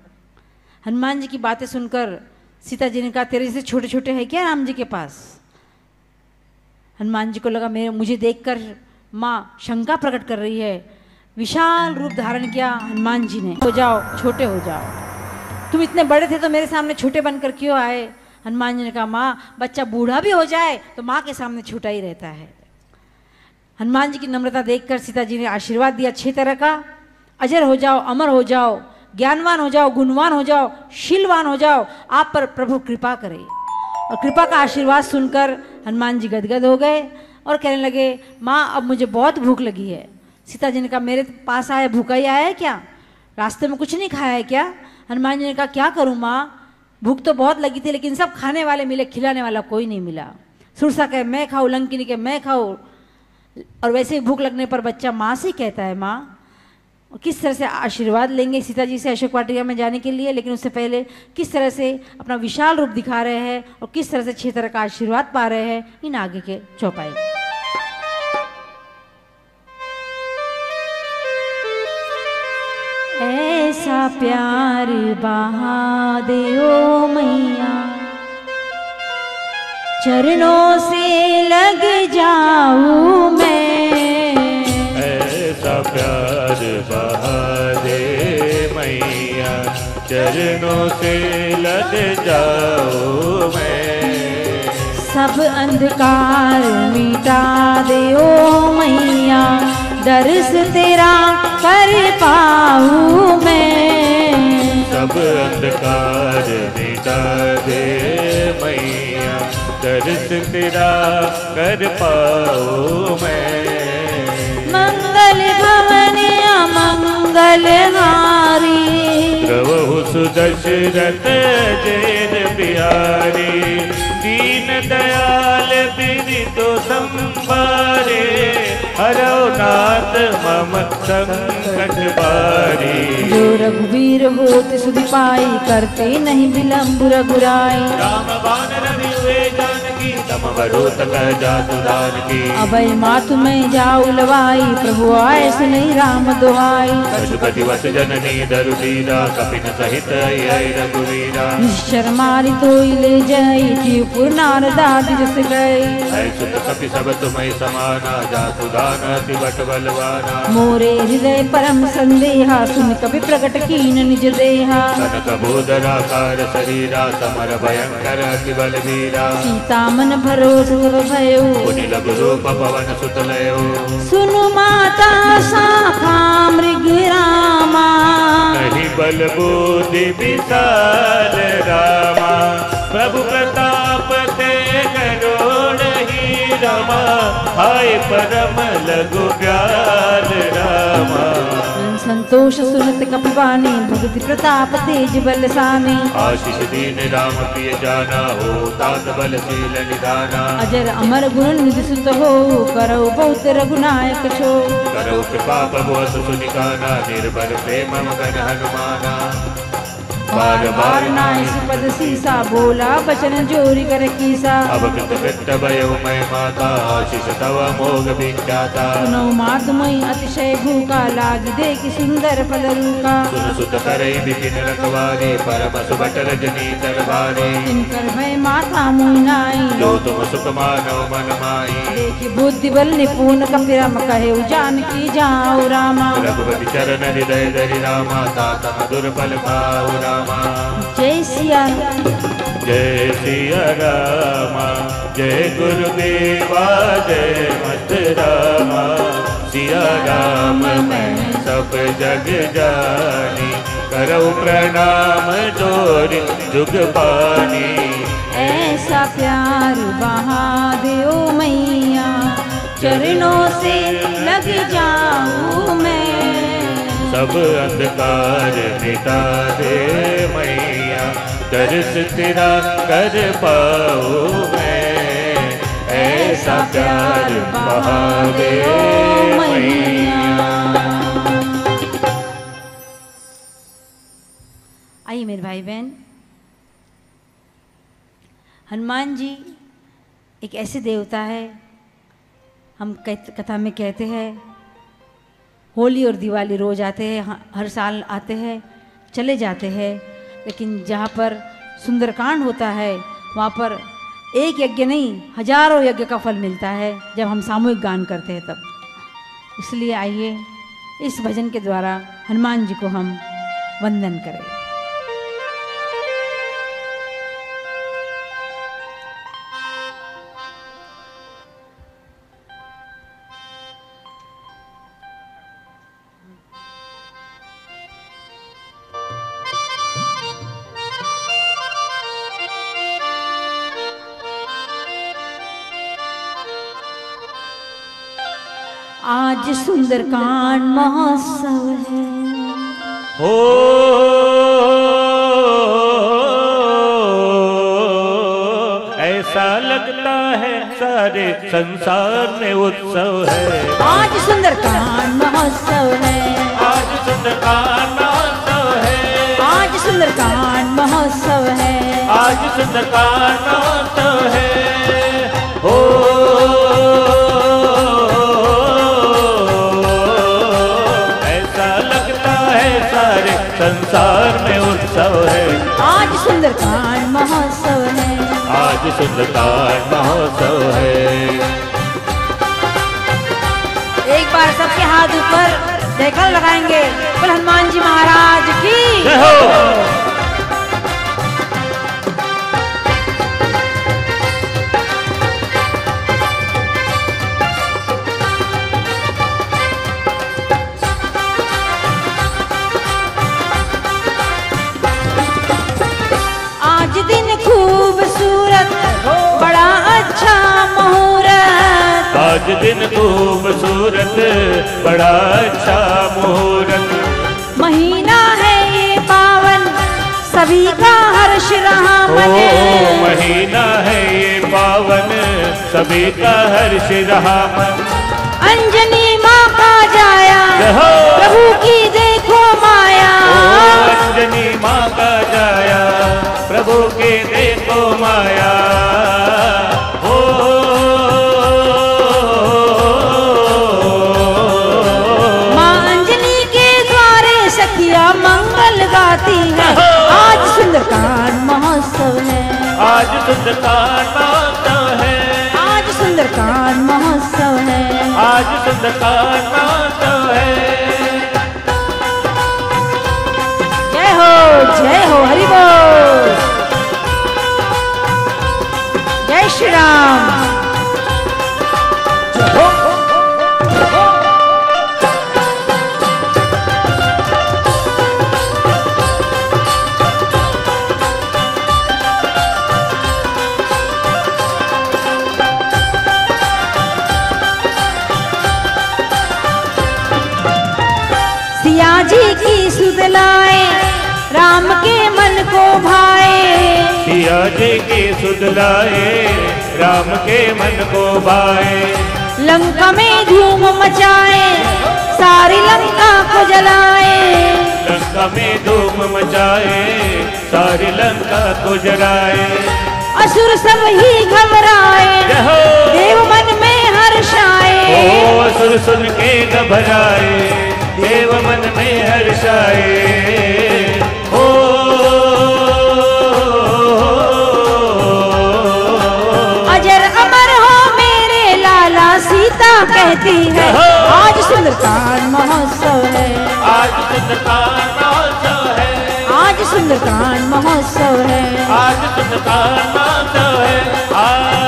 हनुमान जी की बातें सुनकर सीता जी ने कहा, तेरे जैसे छोटे छोटे हैं क्या राम जी के पास? हनुमान जी को लगा, मेरे, मुझे देखकर माँ शंका प्रकट कर रही है विशाल रूप धारण किया हनुमान जी ने। हो जाओ, छोटे हो जाओ। तुम इतने बड़े थे तो मेरे सामने छोटे बनकर क्यों आए? हनुमान जी ने कहा, माँ, बच्चा बूढ़ा भी हो जाए तो माँ के सामने छोटा ही रहता है। हनुमान जी की नम्रता देखकर सीता जी ने आशीर्वाद दिया अच्छी तरह का। अजर हो जाओ, अमर हो जाओ। ज्ञानवान हो जाओ, गुणवान हो जाओ, शीलवान हो जाओ। आप पर प्रभु कृपा करे। और कृपा का आशीर्वाद सुनकर हनुमान जी गदगद हो गए और कहने लगे, माँ, अब मुझे बहुत भूख लगी है। सीता जी ने कहा, मेरे पास आया भूखा ही आया है क्या? रास्ते में कुछ नहीं खाया है क्या? हनुमान जी ने कहा, क्या करूँ माँ? भूख तो बहुत लगी थी, लेकिन सब खाने वाले मिले, खिलाने वाला कोई नहीं मिला। सुरसा कहे, मैं खाऊं, लंकिनी के मैं खाऊं। और वैसे ही भूख लगने पर बच्चा माँ से कहता है, माँ, किस तरह से आशीर्वाद लेंगे सीता जी से अशोक वाटिका में जाने के लिए? लेकिन उससे पहले किस तरह से अपना विशाल रूप दिखा रहे हैं और किस तरह से छह तरह का आशीर्वाद पा रहे हैं? इन आगे के चौपाई। ऐसा प्यार बहा दे ओ मैया। चरणों से लग जाऊँ मैं। ऐसा प्यार बहा दे मैया चरणों से लग जाओ मैं। सब अंधकार मिटा दे ओ मैया। दर्श तेरा कर पाऊँ मैं। सब अंधकार मिटा दे मैया दर्श तेरा कर पाओ मैं। मंगल भवन मंगल हारी प्रभु सुदशरथ जैन बिहारी दीन दयाल बिरि तो संभारे हरो नाथ मम संकट बारी। जो रघुवीर हो सुधि पाई करते नहीं विलंब रघुराई। राम बान रवि अभय मातु में जाऊ लवाई प्रभु आए सुनई राम दुहाई पशुपति वस जननी धीरा कपिन सहित रघुवीरा निश्चर मारी तो ले जाई जीवपुर नारदाद जस गई सुत कपि सब तुम्हें समाना जातु दान अति बट बलवाना मोरे हृदय परम संदेहा सुन कवि प्रकट कीन निज देहा कनक भूधराकार शरीरा समर भयंकर अति बलवीरा सीता मन भरोस सब भयो सुनु माता शाखा मृग रामा। नहीं रामा। प्रभु प्रताप ते करोड़ ही रमा। हाय परम लघु प्यार रामा। संतोष सुनत कपिवानी भगति प्रताप तेज बल सामी आशीष दीन राम प्रिय जाना हो तात बल शील निदाना अजर अमर गुरु निज सुत हो करो बहुत रघुनायक छो। करो कृपा प्रभु सुनिकाना निर्बल प्रेम मगन हनुमाना। बार बार नाय सुपद सीसा बोला बचन जोरी कर कीसा। अब कृत कृत भयो मैं माता आशीष तव मोग विख्याता। सुनो मातमय अतिशय भूखा लाग देख सुंदर फल रूका सुन सुत करे विपिन रखवारी परम सुबट रजनी तरवारी इनकर भय माता मुनाई जो तुम सुख मानो मन माई। देख बुद्धि बल निपुण कपिरम कहे जान की जाओ रामा। रघुपति चरण हृदय धरि रामा मधुर फल पाऊ रामा। जय सिया। जय सिया रामा। जय गुरुदेवा जय मत रामा। सिया राम मैं सब जग जानी। करो प्रणाम ज़ोर जुग पानी। ऐसा प्यार बहा दे मैया। चरणों से लग जाऊँ मैं। सब अंधकार मिटा दे मैया। दर्श तेरा कर पाओ मैं। ऐसा प्यार बहा दे मैया। आइए मेरे भाई बहन हनुमान जी एक ऐसे देवता है, हम कथा में कहते हैं होली और दिवाली रोज आते हैं हर साल आते हैं, चले जाते हैं, लेकिन जहाँ पर सुंदरकांड होता है, वहाँ पर एक यज्ञ नहीं, हज़ारों यज्ञ का फल मिलता है, जब हम सामूहिक गान करते हैं तब। इसलिए आइए, इस भजन के द्वारा हनुमान जी को हम वंदन करें। सुंदरकांड महोत्सव है। हो ऐसा लगता है सारे संसार में उत्सव है। आज सुंदर सुंदरकांड महोत्सव है। आज सुंदरकांड महोत्सव है। आज सुंदर सुंदरकांड महोत्सव है। आज सुंदर सुंदरकांड महोत्सव आज महोत्सव है। एक बार सबके हाथ ऊपर देखल लगाएँगे। हनुमान जी महाराज की। खूबसूरत बड़ा अच्छा मुहूर्त। आज दिन खूबसूरत बड़ा अच्छा मुहूर्त। महीना है ये पावन सभी का हर्ष रहा मने। महीना है ये पावन सभी का हर्ष रहा मन। अंजनी माँ का जाया। प्रभु की अंजनी माँ का जाया प्रभु के देखो माया। ओ माँ अंजनी के द्वारे सखिया मंगल गाती है। आज सुंदरकांड महोत्सव है। आज सुंदरकांड महोत्सव है। आज सुंदरकांड महोत्सव है। आज सुंदरकांड महोत्सव जय हो हरि बोल। जय श्री राम जी की सुध भाए। सिया जी की सुध लाए राम के मन को भाए लंका में धूम मचाए सारी लंका को जलाए। लंका में धूम मचाए सारी लंका को जराए असुर सब ही घबराए देव मन में हर्ष ओ आए असुर सुन के घबराए देव मन में हर्षाए ओ कहती है आज सुंदरकांड महोत्सव है। आज सुंदरकांड महोत्सव है। आज सुंदरकांड महोत्सव है। आज सुंदरकांड महोत्सव है। आ,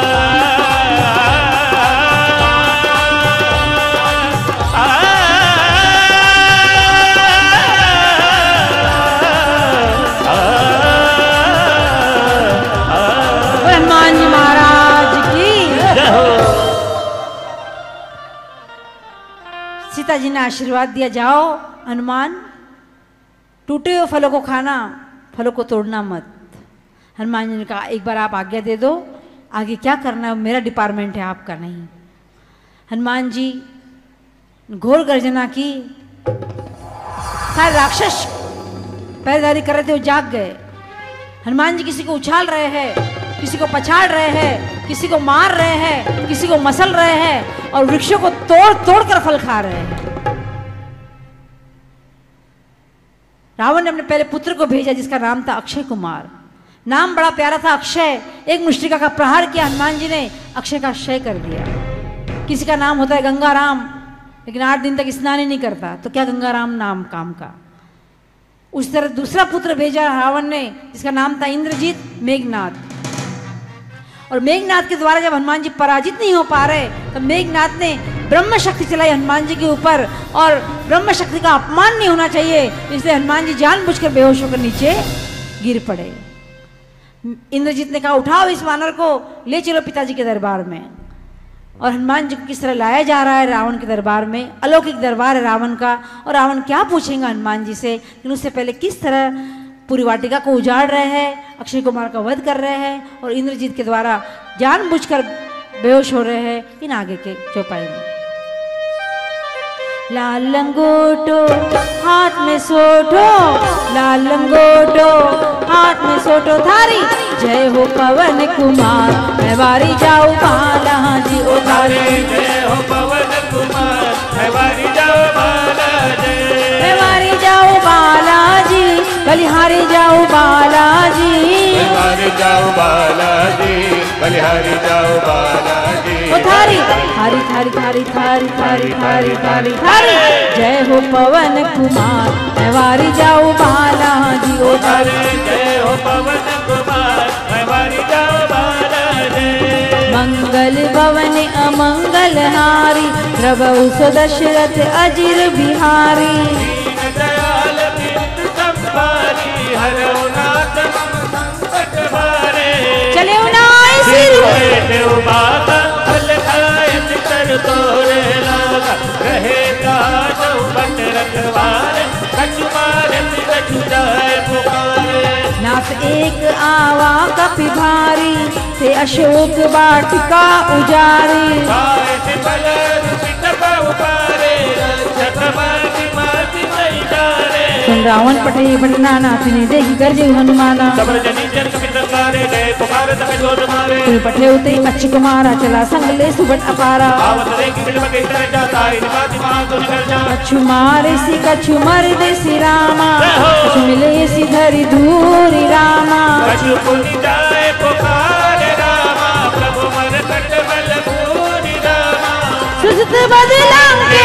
जी ने आशीर्वाद दिया, जाओ, हनुमान, टूटे हुए फलों को खाना, फलों को तोड़ना मत। हनुमान जी ने कहा, एक बार आप आज्ञा दे दो, आगे क्या करना है, मेरा डिपार्टमेंट है, आपका नहीं। हनुमान जी घोर गर्जना की। सारे राक्षस पैरदारी कर रहे थे, वो जाग गए। हनुमान जी किसी को उछाल रहे हैं, किसी को पछाड़ रहे हैं, किसी को मार रहे हैं, किसी को मसल रहे हैं और वृक्षों को तोड़ तोड़ कर फल खा रहे हैं। रावण ने अपने पहले पुत्र को भेजा जिसका नाम था अक्षय कुमार। नाम बड़ा प्यारा था अक्षय। एक मुष्टिका का प्रहार किया, हनुमान जी ने अक्षय का क्षय कर दिया। किसी का नाम होता है गंगाराम, लेकिन आठ दिन तक स्नान ही नहीं करता। तो क्या गंगाराम नाम काम का? उस तरह दूसरा पुत्र भेजा रावण ने, जिसका नाम था इंद्रजीत मेघनाथ। और मेघनाथ के द्वारा जब हनुमान जी पराजित नहीं हो पा रहे तो मेघनाथ ने ब्रह्म शक्ति चलाई हनुमान जी के ऊपर और ब्रह्म शक्ति का अपमान नहीं होना चाहिए, इसलिए हनुमान जी जानबूझकर बेहोश होकर नीचे गिर पड़े। इंद्रजीत ने कहा, उठाओ इस वानर को, ले चलो पिताजी के दरबार में। और हनुमान जी को किस तरह लाया जा रहा है रावण के दरबार में? अलौकिक दरबार है रावण का। और रावण क्या पूछेगा हनुमान जी से? लेकिन उससे पहले किस तरह पूरी वाटिका को उजाड़ रहे हैं अक्षय कुमार का वध कर रहे हैं और इंद्रजीत के द्वारा जानबूझकर बेहोश हो रहे हैं इन आगे के चौपाई में। लाल लंगोटो हाथ में सोटो लाल लंगोटो हाथ में सोटो थारी जय हो पवन कुमार मैं वारी जाऊँ बाला जी ओ थारी जय हो पवन कुमार है वारी जाओ बालाजी मैं वारी जाऊँ बालाजी बलिहारी जाऊँ बालाजी। बलिहारी जाओ बालाजी बलिहारी जाओ बालाजी। ओ थारी थारी थारी थारी थारी थारी थारी थारी थारी। जय हो पवन कुमार मैं जाओ बालाजी। ओ थारी। जय हो पवन कुमार जाओ बालाजी। मंगल भवन अमंगल हारी प्रभु सो दशरथ अजिर बिहारी। हरो नाथ संकट हारे चले देव बाबा फल खायत कर तोरे लागा रहे काजो बट रखवार कछु मारत कछु जाय पुकारे। नाथ एक आवा कपि भारी ते अशोक वाटिका उजारी। से रक्षक माति माति नहीं डारे। सुन रावण पटे पटना नाथने देख गर्जे हनुमाना। तुम पटे उते अच कुमारा चला संग ले सुबट अपारा। कछु मारे सी कछु मर देसी रामा। कछु मिले सी धरी दूरी रामा। कछु पुनी जाए पुकारे रामा प्रभु मन तट बल रामा। सुजत बदलाम के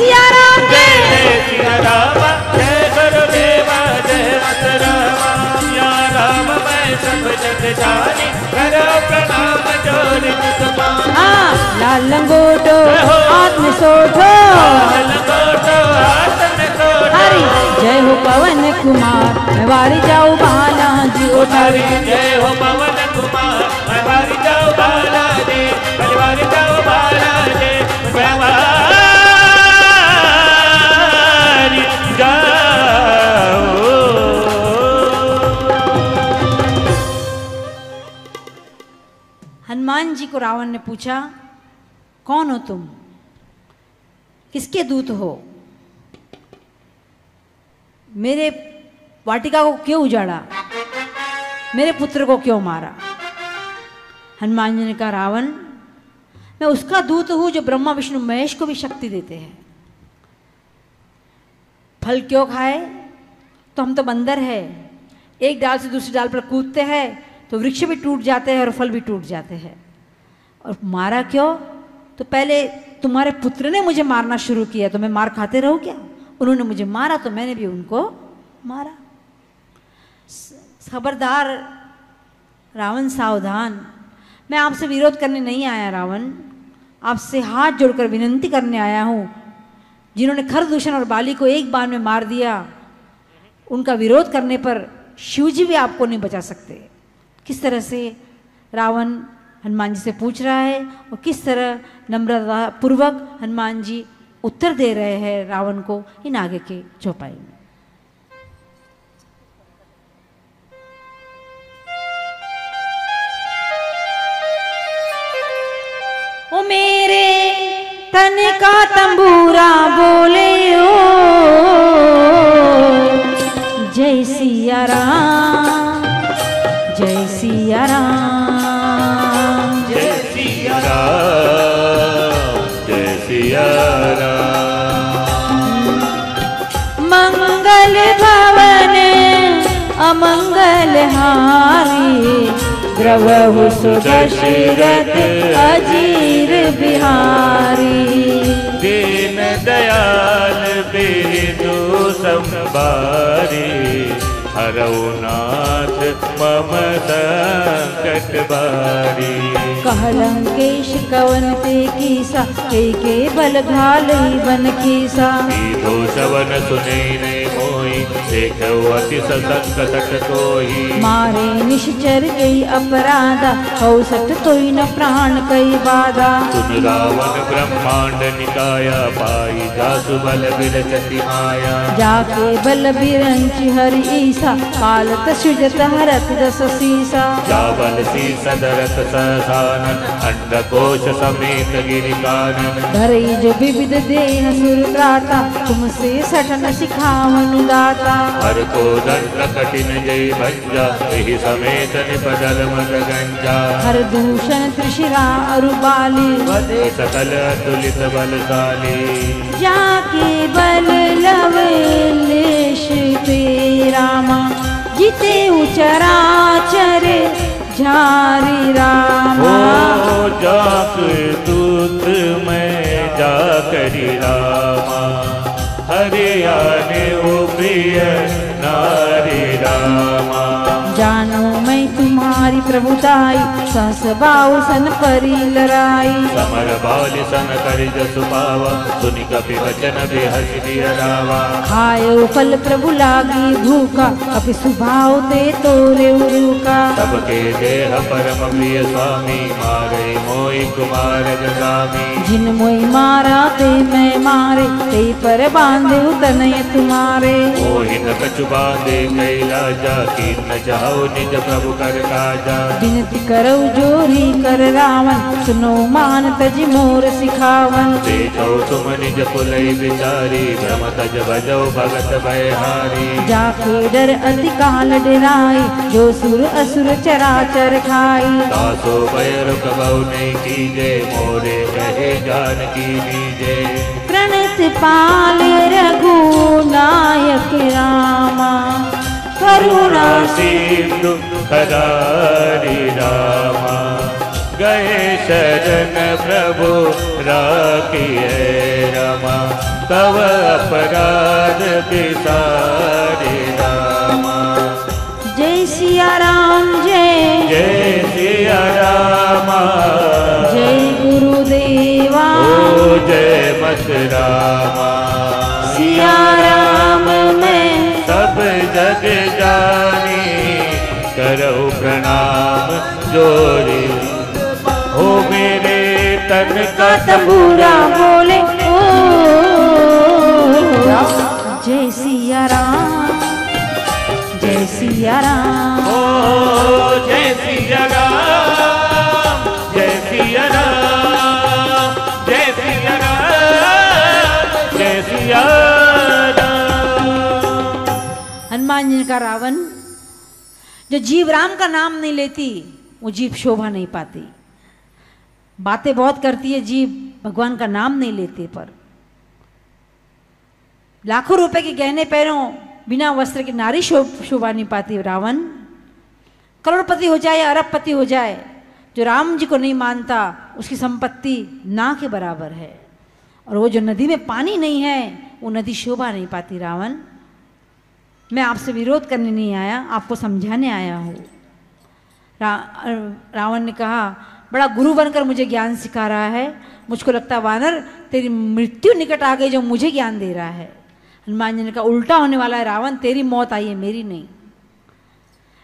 सिया राम जय जय सिया रामा जय गुरुदेवा जय मत रामा या राम मैं सब जग जानी करो प्रणाम ज़ोर हाँ लाल लंगोटो हो। सोठो। लंगोटो हाथ में कोटो हरि जय हो पवन कुमार मैं वारी जाऊँ बाला जी उठारी जय हो पवन कुमार मैं वारी जाओ बाला मैं वारी हनुमान जी को रावण ने पूछा, कौन हो तुम? किसके दूत हो? मेरे वाटिका को क्यों उजाड़ा? मेरे पुत्र को क्यों मारा? हनुमान जी ने कहा, रावण, मैं उसका दूत हूँ जो ब्रह्मा, विष्णु, महेश को भी शक्ति देते हैं। फल क्यों खाए? तो हम तो बंदर है। एक डाल से दूसरी डाल पर कूदते हैं तो वृक्ष भी टूट जाते हैं और फल भी टूट जाते हैं। और मारा क्यों? तो पहले तुम्हारे पुत्र ने मुझे मारना शुरू किया तो मैं मार खाते रहूँ क्या? उन्होंने मुझे मारा तो मैंने भी उनको मारा। खबरदार रावण सावधान। मैं आपसे विरोध करने नहीं आया रावण। आपसे हाथ जोड़कर विनंती करने आया हूँ। जिन्होंने खरदूषण और बाली को एक बार में मार दिया, उनका विरोध करने पर शिवजी भी आपको नहीं बचा सकते। किस तरह से रावण हनुमान जी से पूछ रहा है, और किस तरह नम्रता पूर्वक हनुमान जी उत्तर दे रहे हैं रावण को इन आगे के चौपाई में? ओ मेरे तन का तंबूरा बोले ओ, जय सिया राम, जय सिया राम। अमंगल हारी। द्रवहु सुदशरथ अजीर बिहारी। दीन दयाल बेदो संबारी। हरौ नाथ मम संकट बारी कहलंकेश कवन ते कीसा के के बल घालई बन कीसा। दो शवन सुने ने मोई देखो अति सतंग सट कोई मारे निश्चर गई अपराधा औसत तोई न प्राण कई बाधा सुन रावण ब्रह्मांड निकाया पाई जासु बल विरचति माया जाके बल बिरंच हरि ईसा कालत सृजत हरत दस सीसा जाबल सी सदरत सहसानन अंडकोश समेत गिरिकानन धरई जो विविध देह सुर त्राता तुमसे सठन सिखावन दाता हर को दंड कठिन जय भंजा यही समेत निपदल मद गंजा हर दूषण त्रिशिरा अरुबाली। सकल तुलित बलशाली। जाके बल लवलेश पे रामा। जिते उचराचर झारी रामा। ओ जाक दूत मैं जा करी रामा। हरियाणे ओ प्रिय नारी रामा। जानो तुम्हारी प्रभुताई सहस बाऊ सन परी लड़ाई समर बाल सन कर जसु पावा सुनि कपि वचन बेहस दिय रावा खायो फल प्रभु लागी भूखा कपि सुभाव ते तोरे उरुका सबके देह परम प्रिय स्वामी मारे मोहि कुमार जगामी जिन मोई मारा ते मैं मारे ते पर बांधे तनय तुम्हारे मोहिन कछु बांधे कैला जा की न चाहो निज प्रभु कर काजा विनती करो जोरी कर रावण। सुनो मान तज मोर सिखावन। देखो तुम निज पुलई विचारी भ्रम तज भजो भगत भयहारी जाके डर अति काल डराई जो सुर असुर चराचर खाई। दासो भैर कबऊ नहीं कीजे मोरे कहे जान की लीजे प्रणत पाल रघु नायक रामा। करुणा सिंधु खदारी रामा। गए शरण प्रभु राखिए रामा। तव अपराध बिसारे रामा। जय सिया राम जय। जय सिया रामा। जय गुरुदेवा। ओ जय मत रामा सिया राम में। सब जग जानी जोरी हो मेरे तन का तबूरा बोले ओ। जय सिया राम जय सिया राम। ओ जय सिया राम जय सिया राम जय सिया राम जय सिया राम। हनुमान जी का रावण जो जीव राम का नाम नहीं लेती वो जीव शोभा नहीं पाती। बातें बहुत करती है, जीव भगवान का नाम नहीं लेते पर। लाखों रुपए के गहने पहनो बिना वस्त्र की नारी शोभा नहीं पाती। रावण, करोड़पति हो जाए, अरबपति हो जाए, जो राम जी को नहीं मानता, उसकी संपत्ति ना के बराबर है। और वो जो नदी में पानी नहीं है, वो नदी शोभा नहीं पाती। रावण, मैं आपसे विरोध करने नहीं आया, आपको समझाने आया हूँ। रा, रावण ने कहा बड़ा गुरु बनकर मुझे ज्ञान सिखा रहा है। मुझको लगता वानर तेरी मृत्यु निकट आ गई जो मुझे ज्ञान दे रहा है। हनुमान जी ने कहा उल्टा होने वाला है रावण तेरी मौत आई है मेरी नहीं।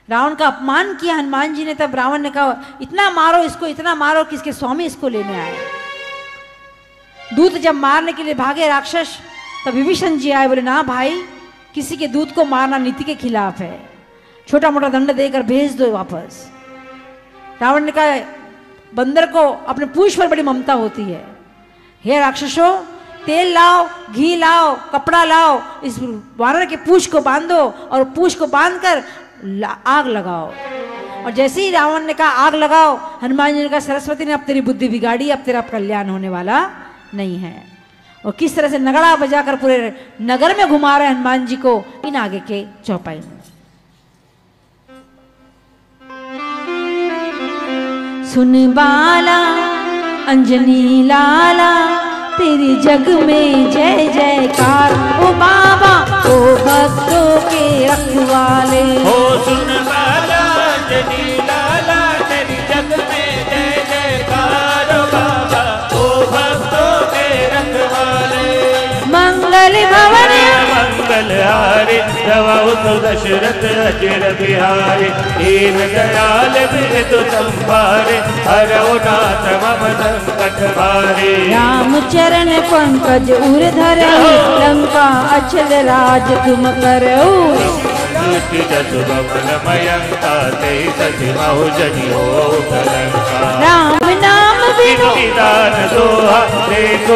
रावण का अपमान किया हनुमान जी ने तब रावण ने कहा इतना मारो इसको इतना मारो कि इसके स्वामी इसको लेने आए। दूत जब मारने के लिए भागे राक्षस तब विभीषण जी आए बोले ना भाई किसी के दूत को मारना नीति के खिलाफ है। छोटा मोटा दंड देकर भेज दो वापस। रावण ने कहा, बंदर को अपने पूछ पर बड़ी ममता होती है। हे राक्षसो, तेल लाओ, घी लाओ, कपड़ा लाओ, इस वानर के पूछ को बांधो और पूछ को बांधकर ला- आग लगाओ। और जैसे ही रावण ने कहा, आग लगाओ, हनुमान जी ने कहा, सरस्वती ने, अब तेरी बुद्धि बिगाड़ी, अब तेरा कल्याण होने वाला नहीं है। और किस तरह से नगड़ा बजाकर पूरे नगर में घुमा रहे हनुमान जी को, इन आगे के चौपाई में। सुन बाला, अंजनी लाला, तेरी जग में जय जयकार ओ बाबा, ओ भक्तों के रखवाले। ओ सुन बाला जनी मंगल हारे दवाओ तो दशरथ अजर बिहारी। दीन दयाल बिरतु संभारे हरो नाथ मम संकट भारे। राम चरण पंकज उर धरे लंका अचल राज तुम करो मयंका ते हो राम नाम विदान दोहा देखो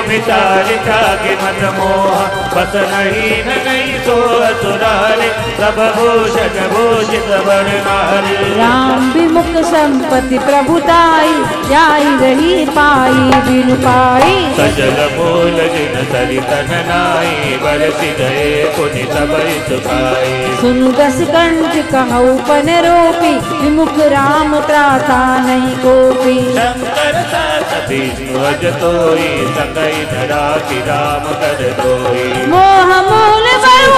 मत मोहा बस नहीं नहीं सो असुरारे सब भूषण भूषित राम विमुख संपत्ति प्रभुताई जाई रही पाई बिनु पाई। सजल मूल जिन सरितन नाई बरसि गए पुनि सबई सुखाई सुनु दस कंठ कहु पन रोपी विमुख राम त्राता नहीं कोपी। शंकर सती ध्वज तोई सकई धरा की राम कर दोई। मोह मूल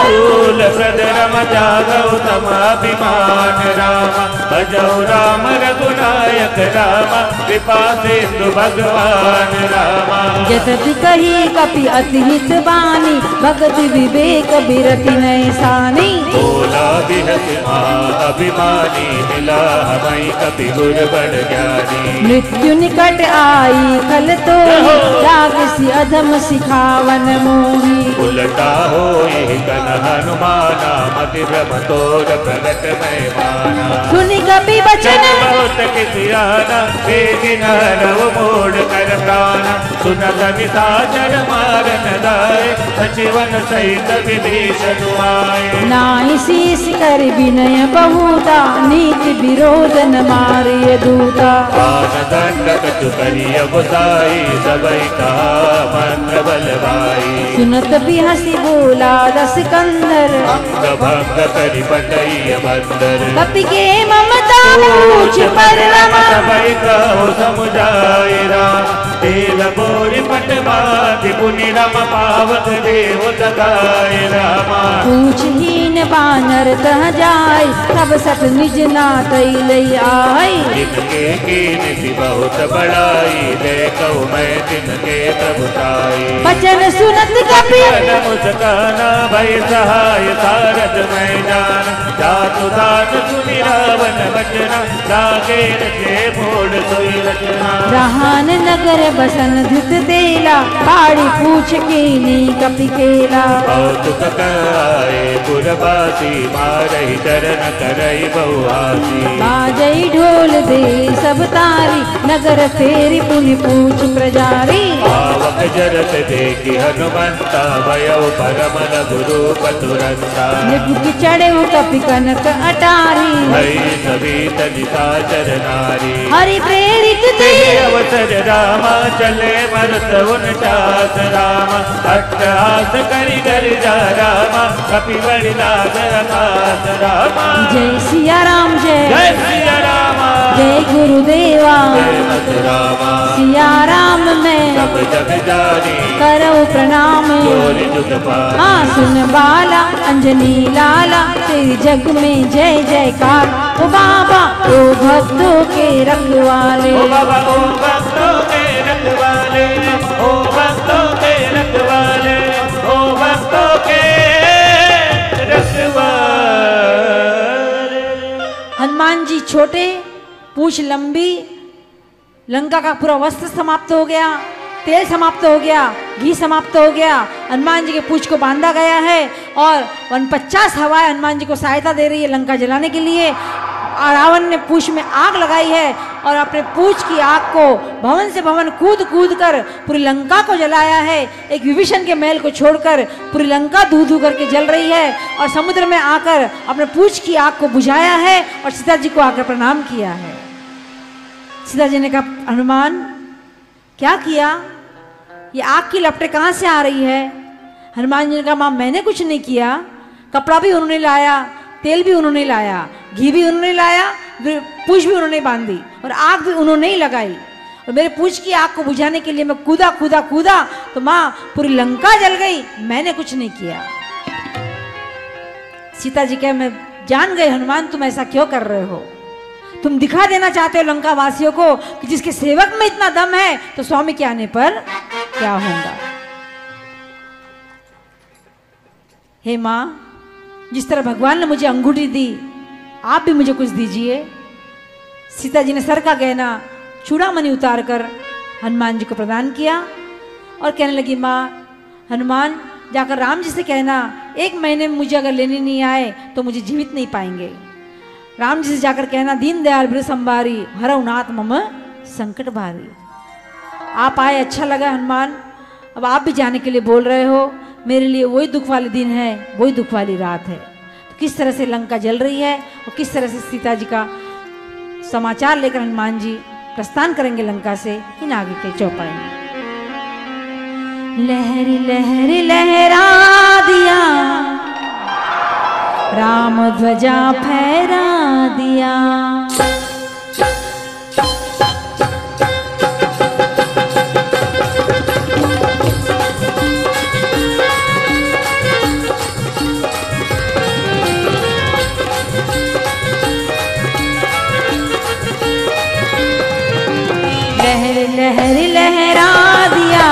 बरु मूल प्रद रम जागौ तम अभिमान राम। भजौ राम रघुनायक राम। कृपा सिंधु भगवान रामा। जतति कही कपि अति हित बानी भगत विवेक बिरति नैसानी। बोला बिहत अभिमानी मिला हमारी कभी गुर बन ज्ञानी। मृत्यु निकट आई कल तो रागसी अधम सिखावन मोही। उलटा हो कन हनुमाना मति भ्रम तोर प्रगट में सुनि कपि वचन बहुत किसियाना बेदिन रव मोड़ कर प्राण सुनत निशाचर मारन दाय सचिवन सहित विभीषण आए नाई शीस कर विनय बहुता नीति विरोधन मारिय दूता आन दंड कछु करिय बुसाई सबई कहा मंत्र बलवाई। सुनत भी हँसी बोला दस कंदर अंग भंग करि पटई बंदर ममता पूछ पर रमा भई कहो समुझाए राम देव बोरि पट बाधि पुनि रम पावक देव लगाए रामा। पूछ हीन बानर तह जाय सब सत निज नातई लई आई जिनके कीन की बहुत बड़ाई देखो मैं तिनके प्रभुताई बचन सुनत कपि। न मुस्काना भय सहाय सारद मैं जान। जातु दान रावण बचना लागे रचे मोड़ सोई रचना। रहान नगर बसन धुत देला पाड़ी पूछ के नी कपि केला। कौतुक कराए पुरवासी मारही चरण करई बहुआसी बाजई ढोल दे सब तारी नगर फेरी पुनि पूछ प्रजारी। पावक जरत देखी हनुमंता भयो परम गुरु पतुरंता। निपुक चढ़े कपि कनक अटारी। भई सभी तनिता चरनारी हरि प्रेरित अवसर रामा चले मरत उनचास रामा। अट्टहास करि कर जा रामा कपि लाग आकाश रामा। जय सिया राम जय। जय सिया रामा। जय गुरुदेवा। जय रामा। सिया राम मैं। सब जग जानी। करो प्रणाम। हाँ सुन बाला अंजनी लाला तेरी जग में जय जय जयकार ओ बाबा ओ भक्तों के रखवाले ओ बाबा ओ भक्तों के रखवाले ओ भक्तों के रखवाले ओ भक्तों के रखवाले हनुमान जी छोटे पूछ लंबी। लंका का पूरा वस्त्र समाप्त हो गया। तेल समाप्त हो गया, घी समाप्त हो गया। हनुमान जी के पूछ को बांधा गया है और वन पचास हवाएँ हनुमान जी को सहायता दे रही है लंका जलाने के लिए। रावण ने पूछ में आग लगाई है और अपने पूछ की आग को भवन से भवन कूद कूद कर पूरी लंका को जलाया है। एक विभीषण के महल को छोड़कर पूरी लंका धू धू करके जल रही है और समुद्र में आकर अपने पूछ की आग को बुझाया है और सीता जी को आकर प्रणाम किया है। सीता जी ने कहा, हनुमान, क्या किया? ये आग की लपटें कहाँ से आ रही है? हनुमान जी ने कहा, माँ, मैंने कुछ नहीं किया। कपड़ा भी उन्होंने लाया, तेल भी उन्होंने लाया, घी भी उन्होंने लाया पूछ भी उन्होंने बांधी और आग भी उन्होंने ही लगाई। और मेरे पूछ की आग को बुझाने के लिए मैं कूदा कूदा कूदा तो माँ, पूरी लंका जल गई। मैंने कुछ नहीं किया। सीता जी कह, मैं जान गए हनुमान, तुम ऐसा क्यों कर रहे हो? तुम दिखा देना चाहते हो लंका वासियों को कि जिसके सेवक में इतना दम है तो स्वामी के आने पर क्या होगा? हे माँ, जिस तरह भगवान ने मुझे अंगूठी दी, आप भी मुझे कुछ दीजिए। सीता जी ने सर का गहना चूड़ा मनी उतार कर हनुमान जी को प्रदान किया और कहने लगी, माँ, हनुमान, जाकर राम जी से कहना, एक महीने में मुझे अगर लेने नहीं आए तो मुझे जीवित नहीं पाएँगे। राम जी से जाकर कहना, दीन दयाल ब्रज संभारी हर नाथ मम संकट भारी आप आए अच्छा लगा हनुमान। अब आप भी जाने के लिए बोल रहे हो, मेरे लिए वही दुख वाले दिन है, वही दुख वाली रात है। तो किस तरह से लंका जल रही है और किस तरह से सीता जी का समाचार लेकर हनुमान जी प्रस्थान करेंगे लंका से, इन आगे के चौपाई में। लहरी लहरी, लहरा दिया, राम ध्वजा फहरा दिया। लहर लहर दिया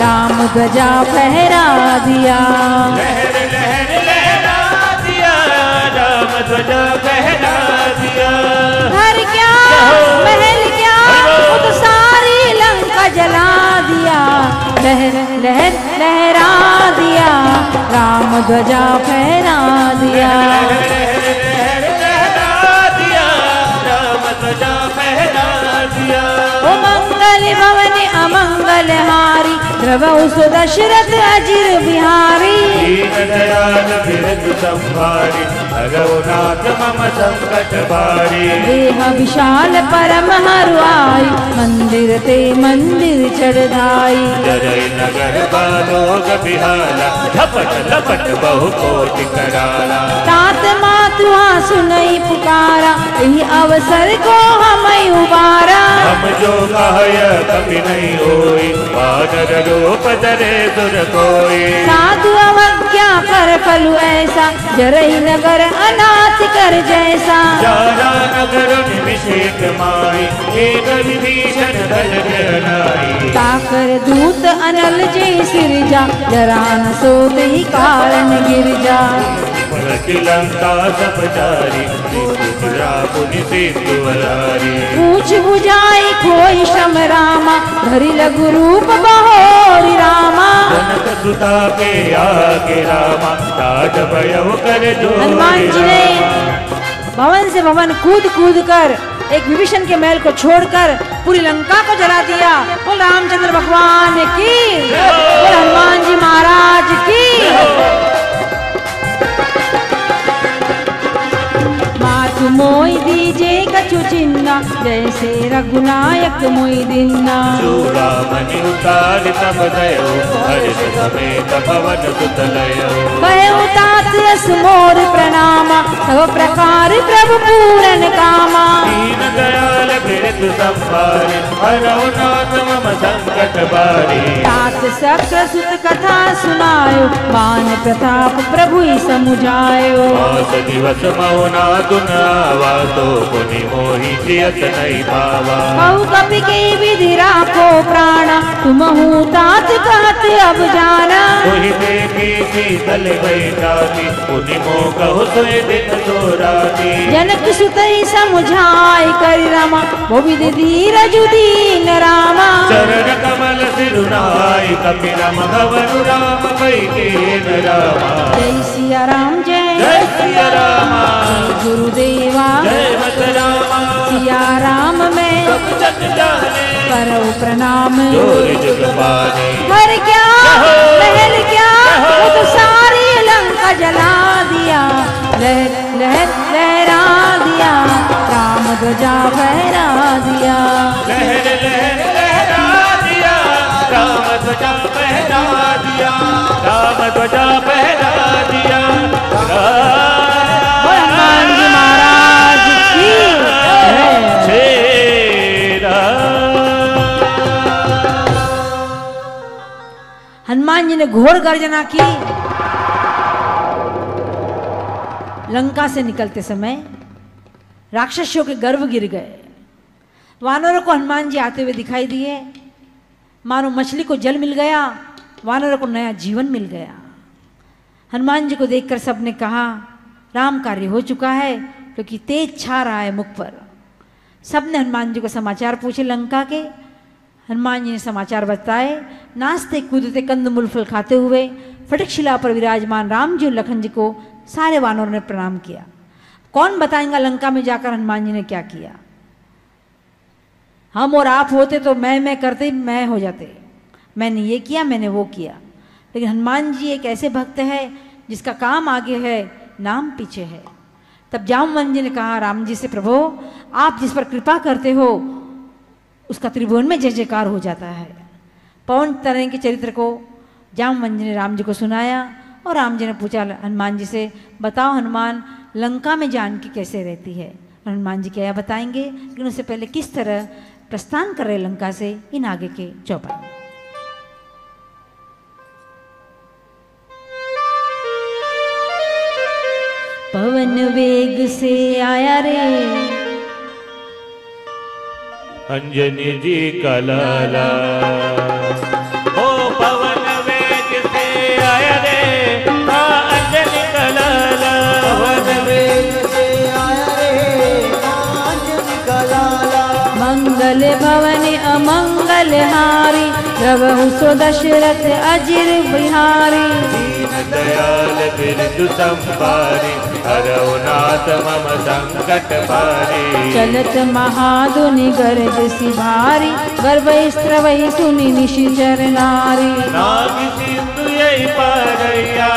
राम ध्वजा फहरा दिया। लहर लहर लहरा दिया राम दिया घर क्या? महल क्या? तो सारी लंका जला दिया। लहर लहर लहरा दिया। राम ध्वजा फहरा दिया। दिया। राम ध्वजा फहरा दिया। मंगल भवन अमंगल हारी। द्रवौ सु दशरथ अजिर बिहारी। दयाल बिरज संभारी भगवनाथ मम संकट भारी। देह विशाल परम हरुआई मंदिर ते मंदिर चढ़ाई जय नगर बालोग बिहाला झपट लपट बहु कोटि कराला तात मातुआ सुनई पुकारा यही अवसर को हम उबारा। हम जो कभी नहीं होई दुर कोई। साधु अवज्ञा कर फलु ऐसा जरई नगर अनाथ कर जैसा। जारा नगर निमिषेक माई एक विभीषण दल जनाई ताकर दूत अनल जे सिरजा जरा न सोत ही कारण गिर जा लंका सब जारी। पुनि पूछ बुझाई खोई श्रम रामा धरि लघु रूप बहोरी रामा। जनक सुता के आगे रामा भयव कर जो हनुमान जी ने भवन से भवन कूद कूद कर एक विभीषण के महल को छोड़कर पूरी लंका को जला दिया। बोल रामचंद्र भगवान की। बोल हनुमान जी महाराज की। मातु मोई दीजे कछु चिन्ना जैसे रघुनायक मोई दिन्ना। चूड़ा मणि उतार तब दयो हर समेत भवन सुत लयो। कहे तात यस मोर प्रणामा। सब प्रकार प्रभु पूरन कामा। दीन दयाल बिरत संभारी हरौ नाथ मम संकट बारी। तात सक्र सुत कथा सुनायो मान प्रताप प्रभु ही समुझायो। दिवस मौना आवा तो पुनि मोहि जियत नहीं पावा बहु कपि के विधि राखो प्राणा तुम हूँ तात कहत अब जाना। मोहि देखी शीतल गई जाती पुनि मोह कहु सोए दिन सोराती जनक सुतई समुझाई कर रामा विद धीरज दीन रामा। चरण कमल सिरुनाई कपिल मघवनु राम कैकेन रामा। जय सिया राम जय जय सिया रामा। गुरुदेवा। जय मत रामा। सिया राम में। सब जग जाने। करो प्रणाम। ज़ोर जुग पाने। घर क्या महल क्या वो तो सारी लंका जला दिया लहर लहर लहरा दिया राम ध्वजा फहरा दिया। लहर लहर लहरा दिया राम ध्वजा पहरा दिया राम ध्वजा पहरा दिया। हनुमान जी महाराज की हनुमान जी ने घोर गर्जना की। लंका से निकलते समय राक्षसियों के गर्भ गिर गए। वानरों को हनुमान जी आते हुए दिखाई दिए। मानो मछली को जल मिल गया, वानरों को नया जीवन मिल गया। हनुमान जी को देखकर सबने कहा, राम कार्य हो चुका है, क्योंकि तेज छा रहा है मुख पर। सबने हनुमान जी को समाचार पूछे लंका के। हनुमान जी ने समाचार बताए नाचते कूदते कंदमूल फल खाते हुए फटक शिला पर विराजमान राम जी और लखन जी को सारे वानरों ने प्रणाम किया। कौन बताएँगा लंका में जाकर हनुमान जी ने क्या किया? हम और आप होते तो मैं मैं करते, मैं हो जाते। मैंने ये किया, मैंने वो किया। लेकिन हनुमान जी एक ऐसे भक्त है जिसका काम आगे है, नाम पीछे है। तब जामवन जी ने कहा, राम जी से, प्रभो, आप जिस पर कृपा करते हो, उसका त्रिभुवन में जय जयकार हो जाता है। पवन तरह के चरित्र को जामवन जी ने राम जी को सुनाया। और राम जी ने पूछा, हनुमान जी से, बताओ हनुमान, लंका में जानकी कैसे रहती है? हनुमान जी क्या बताएँगे लेकिन उससे पहले किस तरह प्रस्थान कर रहे लंका से इन आगे के चौपाई पवन वेग से आया रे। अंजनी जी का लाला। अमंगल हारी रवहु सो दशरथ अजिर बिहारी। दीन दयाल बिरजु संभारी हरौ नाथ मम संकट भारी चलत महादुनि गरज सिभारी गर्भ स्त्रवही सुनि निशिचर नारी नाग सिंधु पारैया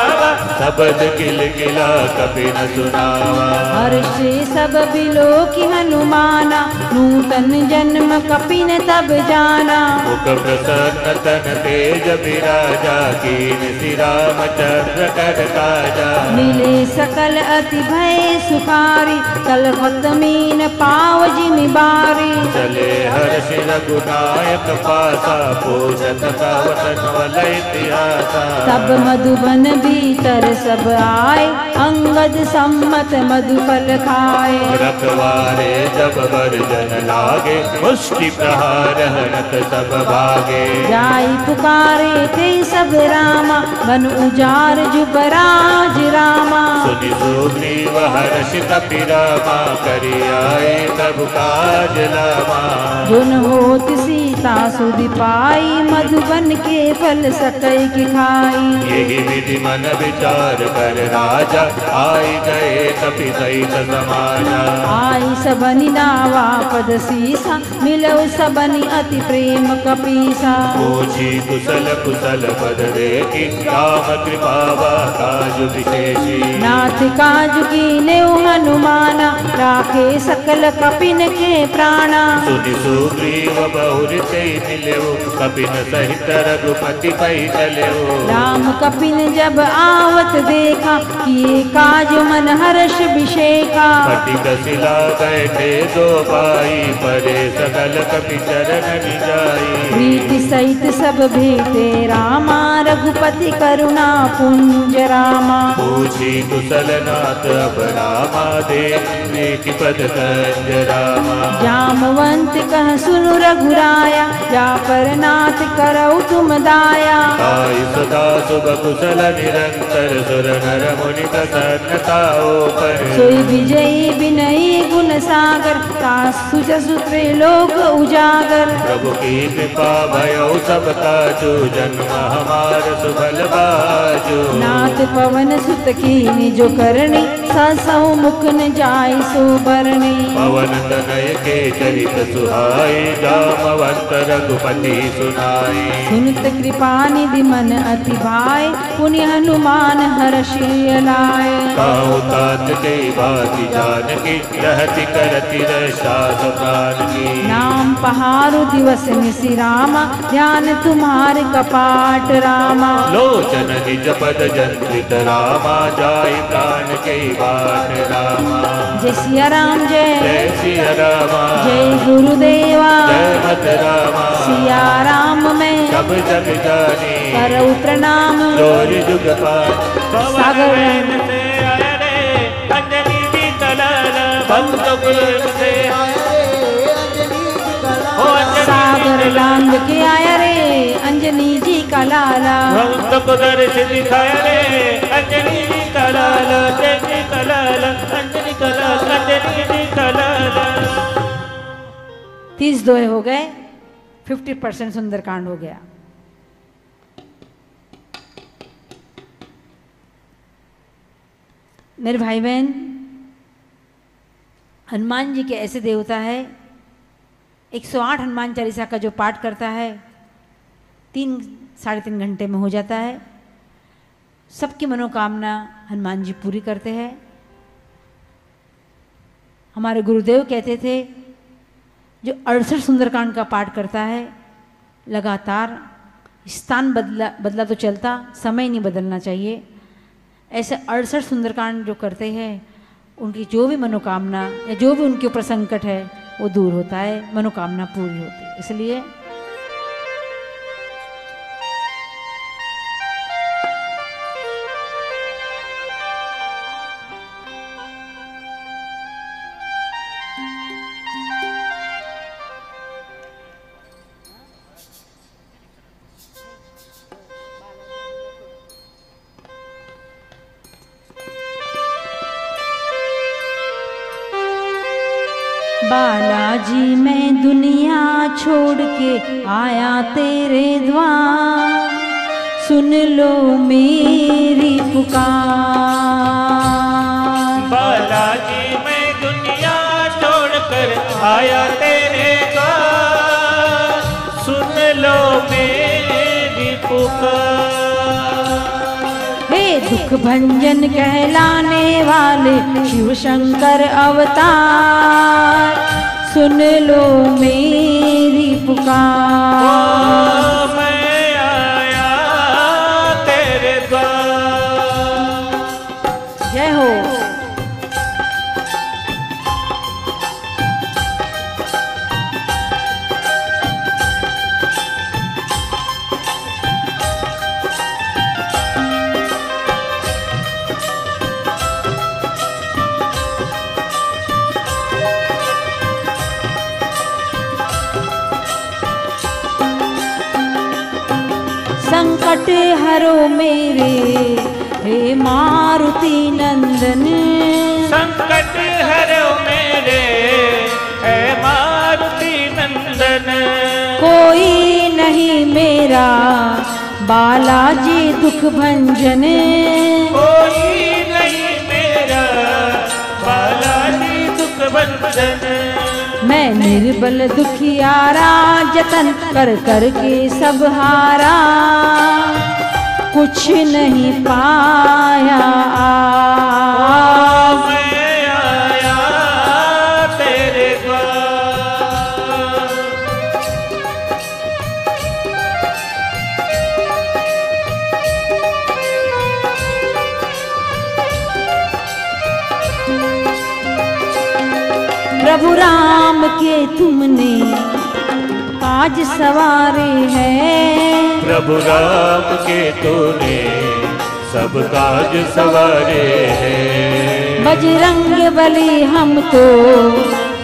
सबद किल किला कपि न सुनावा। हर्षे सब बिलो की हनुमाना नूतन जन्म कपिन तब जाना। मुख प्रसन्न तन तेज विराजा कीन श्री रामचंद्र कर काजा मिले सकल अति भय सुखारी कल मीन पाव जिमि बारी। चले हर्ष रघुनायक पासा पूजत कवतन वल इतिहासा तब मधुबन भीतर सब आए अंगद सम्मत मधुफल खाए। रखवारे जब वर्जन लागे मुष्टि प्रहार हरत सब भागे। जाई पुकारे थे सब रामा बन उजार जुबराज रामा। सुनि सुग्रीव हर्षित पिरामा करि आए तब काज लामा। जुन होत सीता सुधि पाई मधुबन के फल सकई की खाई। यही विधि मन विचार कर राजा आई गए कपि सहित समाजा आई सबनि नावा पद सीसा मिलो सबनि अति प्रेम कपीसा। पूछी कुशल कुशल पद देखी राम कृपा काज विशेषी। नाथ काज की नेउ हनुमाना राखे सकल कपिन के प्राणा। सुनि सुग्रीव बहुरिते मिल्यो कपिन सहित रघुपति पै चल्यो राम कपिन जब आवत देखा किए काज मन हर्ष विषेका। फटिक सिला बैठे दो पाई परे सकल कपि चरण जाई प्रीति सहित सब भेटे रामा रघुपति करुणा पुंज रामा। पूछी कुशल नाथ अब रामा देखने की पद कंज रामा। जामवंत कह सुनु रघुराया जा पर नाथ करऊ तुम दाया। सदा शुभ कुशल निरंतर सुर नर मुनि पर सोई विजयी विनयी गुण सागर लोक उजागर प्रभु की कृपा भयो सबका जो जन्म हमार सुफल बाजो नाथ पवन सुत की जो करणी ससौ मुख न जाय सो बरणी पवन तनय के चरित सुहाए जामवंत रघुपति सुनाए सुनत कृपा निधि मन अति भाय पुण्य हनुमान हर्षि काहू तात के बाति जान की रहति करति रक्षा प्राण की नाम पहारु दिवस निशि रामा ध्यान तुम्हार कपाट रामा। लोचन निज पद जंत्रित रामा जाय प्राण के बाट रामा। जय सिया राम जय। जय सिया रामा। जय गुरुदेवा। जय मत रामा। सिया राम मैं सब जग जानी करऊ प्रणाम ज़ोर जुग पार सागर से आया रे अंजलि की कलर भक्त कुल से सागर लांग के आया रे अंजनी जी का लाला। भक्त को दर्श दिखाया रे अंजलि जी कलाल अंजलि कलाल अंजलि कलाल अंजलि जी कलाल तीस दोहे हो गए। फिफ्टी परसेंट सुंदरकांड हो गया। मेरे भाई बहन हनुमान जी के ऐसे देवता है 108 हनुमान चालीसा का जो पाठ करता है, तीन, साढ़े तीन घंटे में हो जाता है। सबकी मनोकामना हनुमान जी पूरी करते हैं। हमारे गुरुदेव कहते थे जो अड़सठ सुंदरकांड का पाठ करता है, लगातार स्थान बदला बदला तो चलता, समय नहीं बदलना चाहिए। ऐसे अड़सठ सुंदरकांड जो करते हैं, उनकी जो भी मनोकामना या जो भी उनके ऊपर संकट है, वो दूर होता है, मनोकामना पूरी होती है। इसलिए छोड़ के आया तेरे द्वार। सुन लो मेरी पुकार। बालाजी मैं दुनिया छोड़कर आया तेरे द्वार। सुन लो मेरी पुकार। हे दुख भंजन कहलाने वाले शिव शंकर अवतार। सुन लो मेरी पुकार मेरा बालाजी दुख भंजन। कोई नहीं मेरा बालाजी दुख बंधन मैं निर्बल दुखियारा जतन कर कर के सब हारा। कुछ नहीं पाया। मैं प्रभु राम के तुमने काज सवारे हैं। प्रभु राम के तूने सब काज सवारे हैं। बजरंग बली हम तो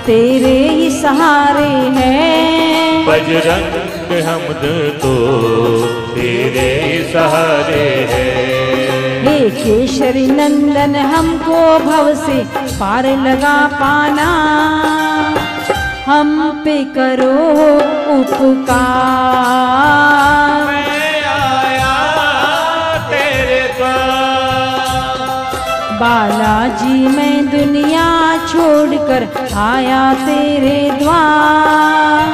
तेरे ही सहारे हैं। बजरंग हम तो तेरे ही सहारे हैं। हे केशरी नंदन हमको भव से पार लगा पाना, हम पे करो उपकार। आया तेरे बालाजी, मैं दुनिया छोड़कर आया तेरे द्वार।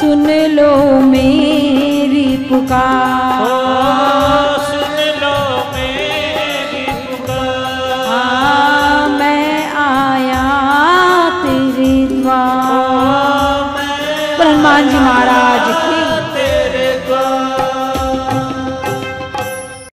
सुन लो मेरी पुकार।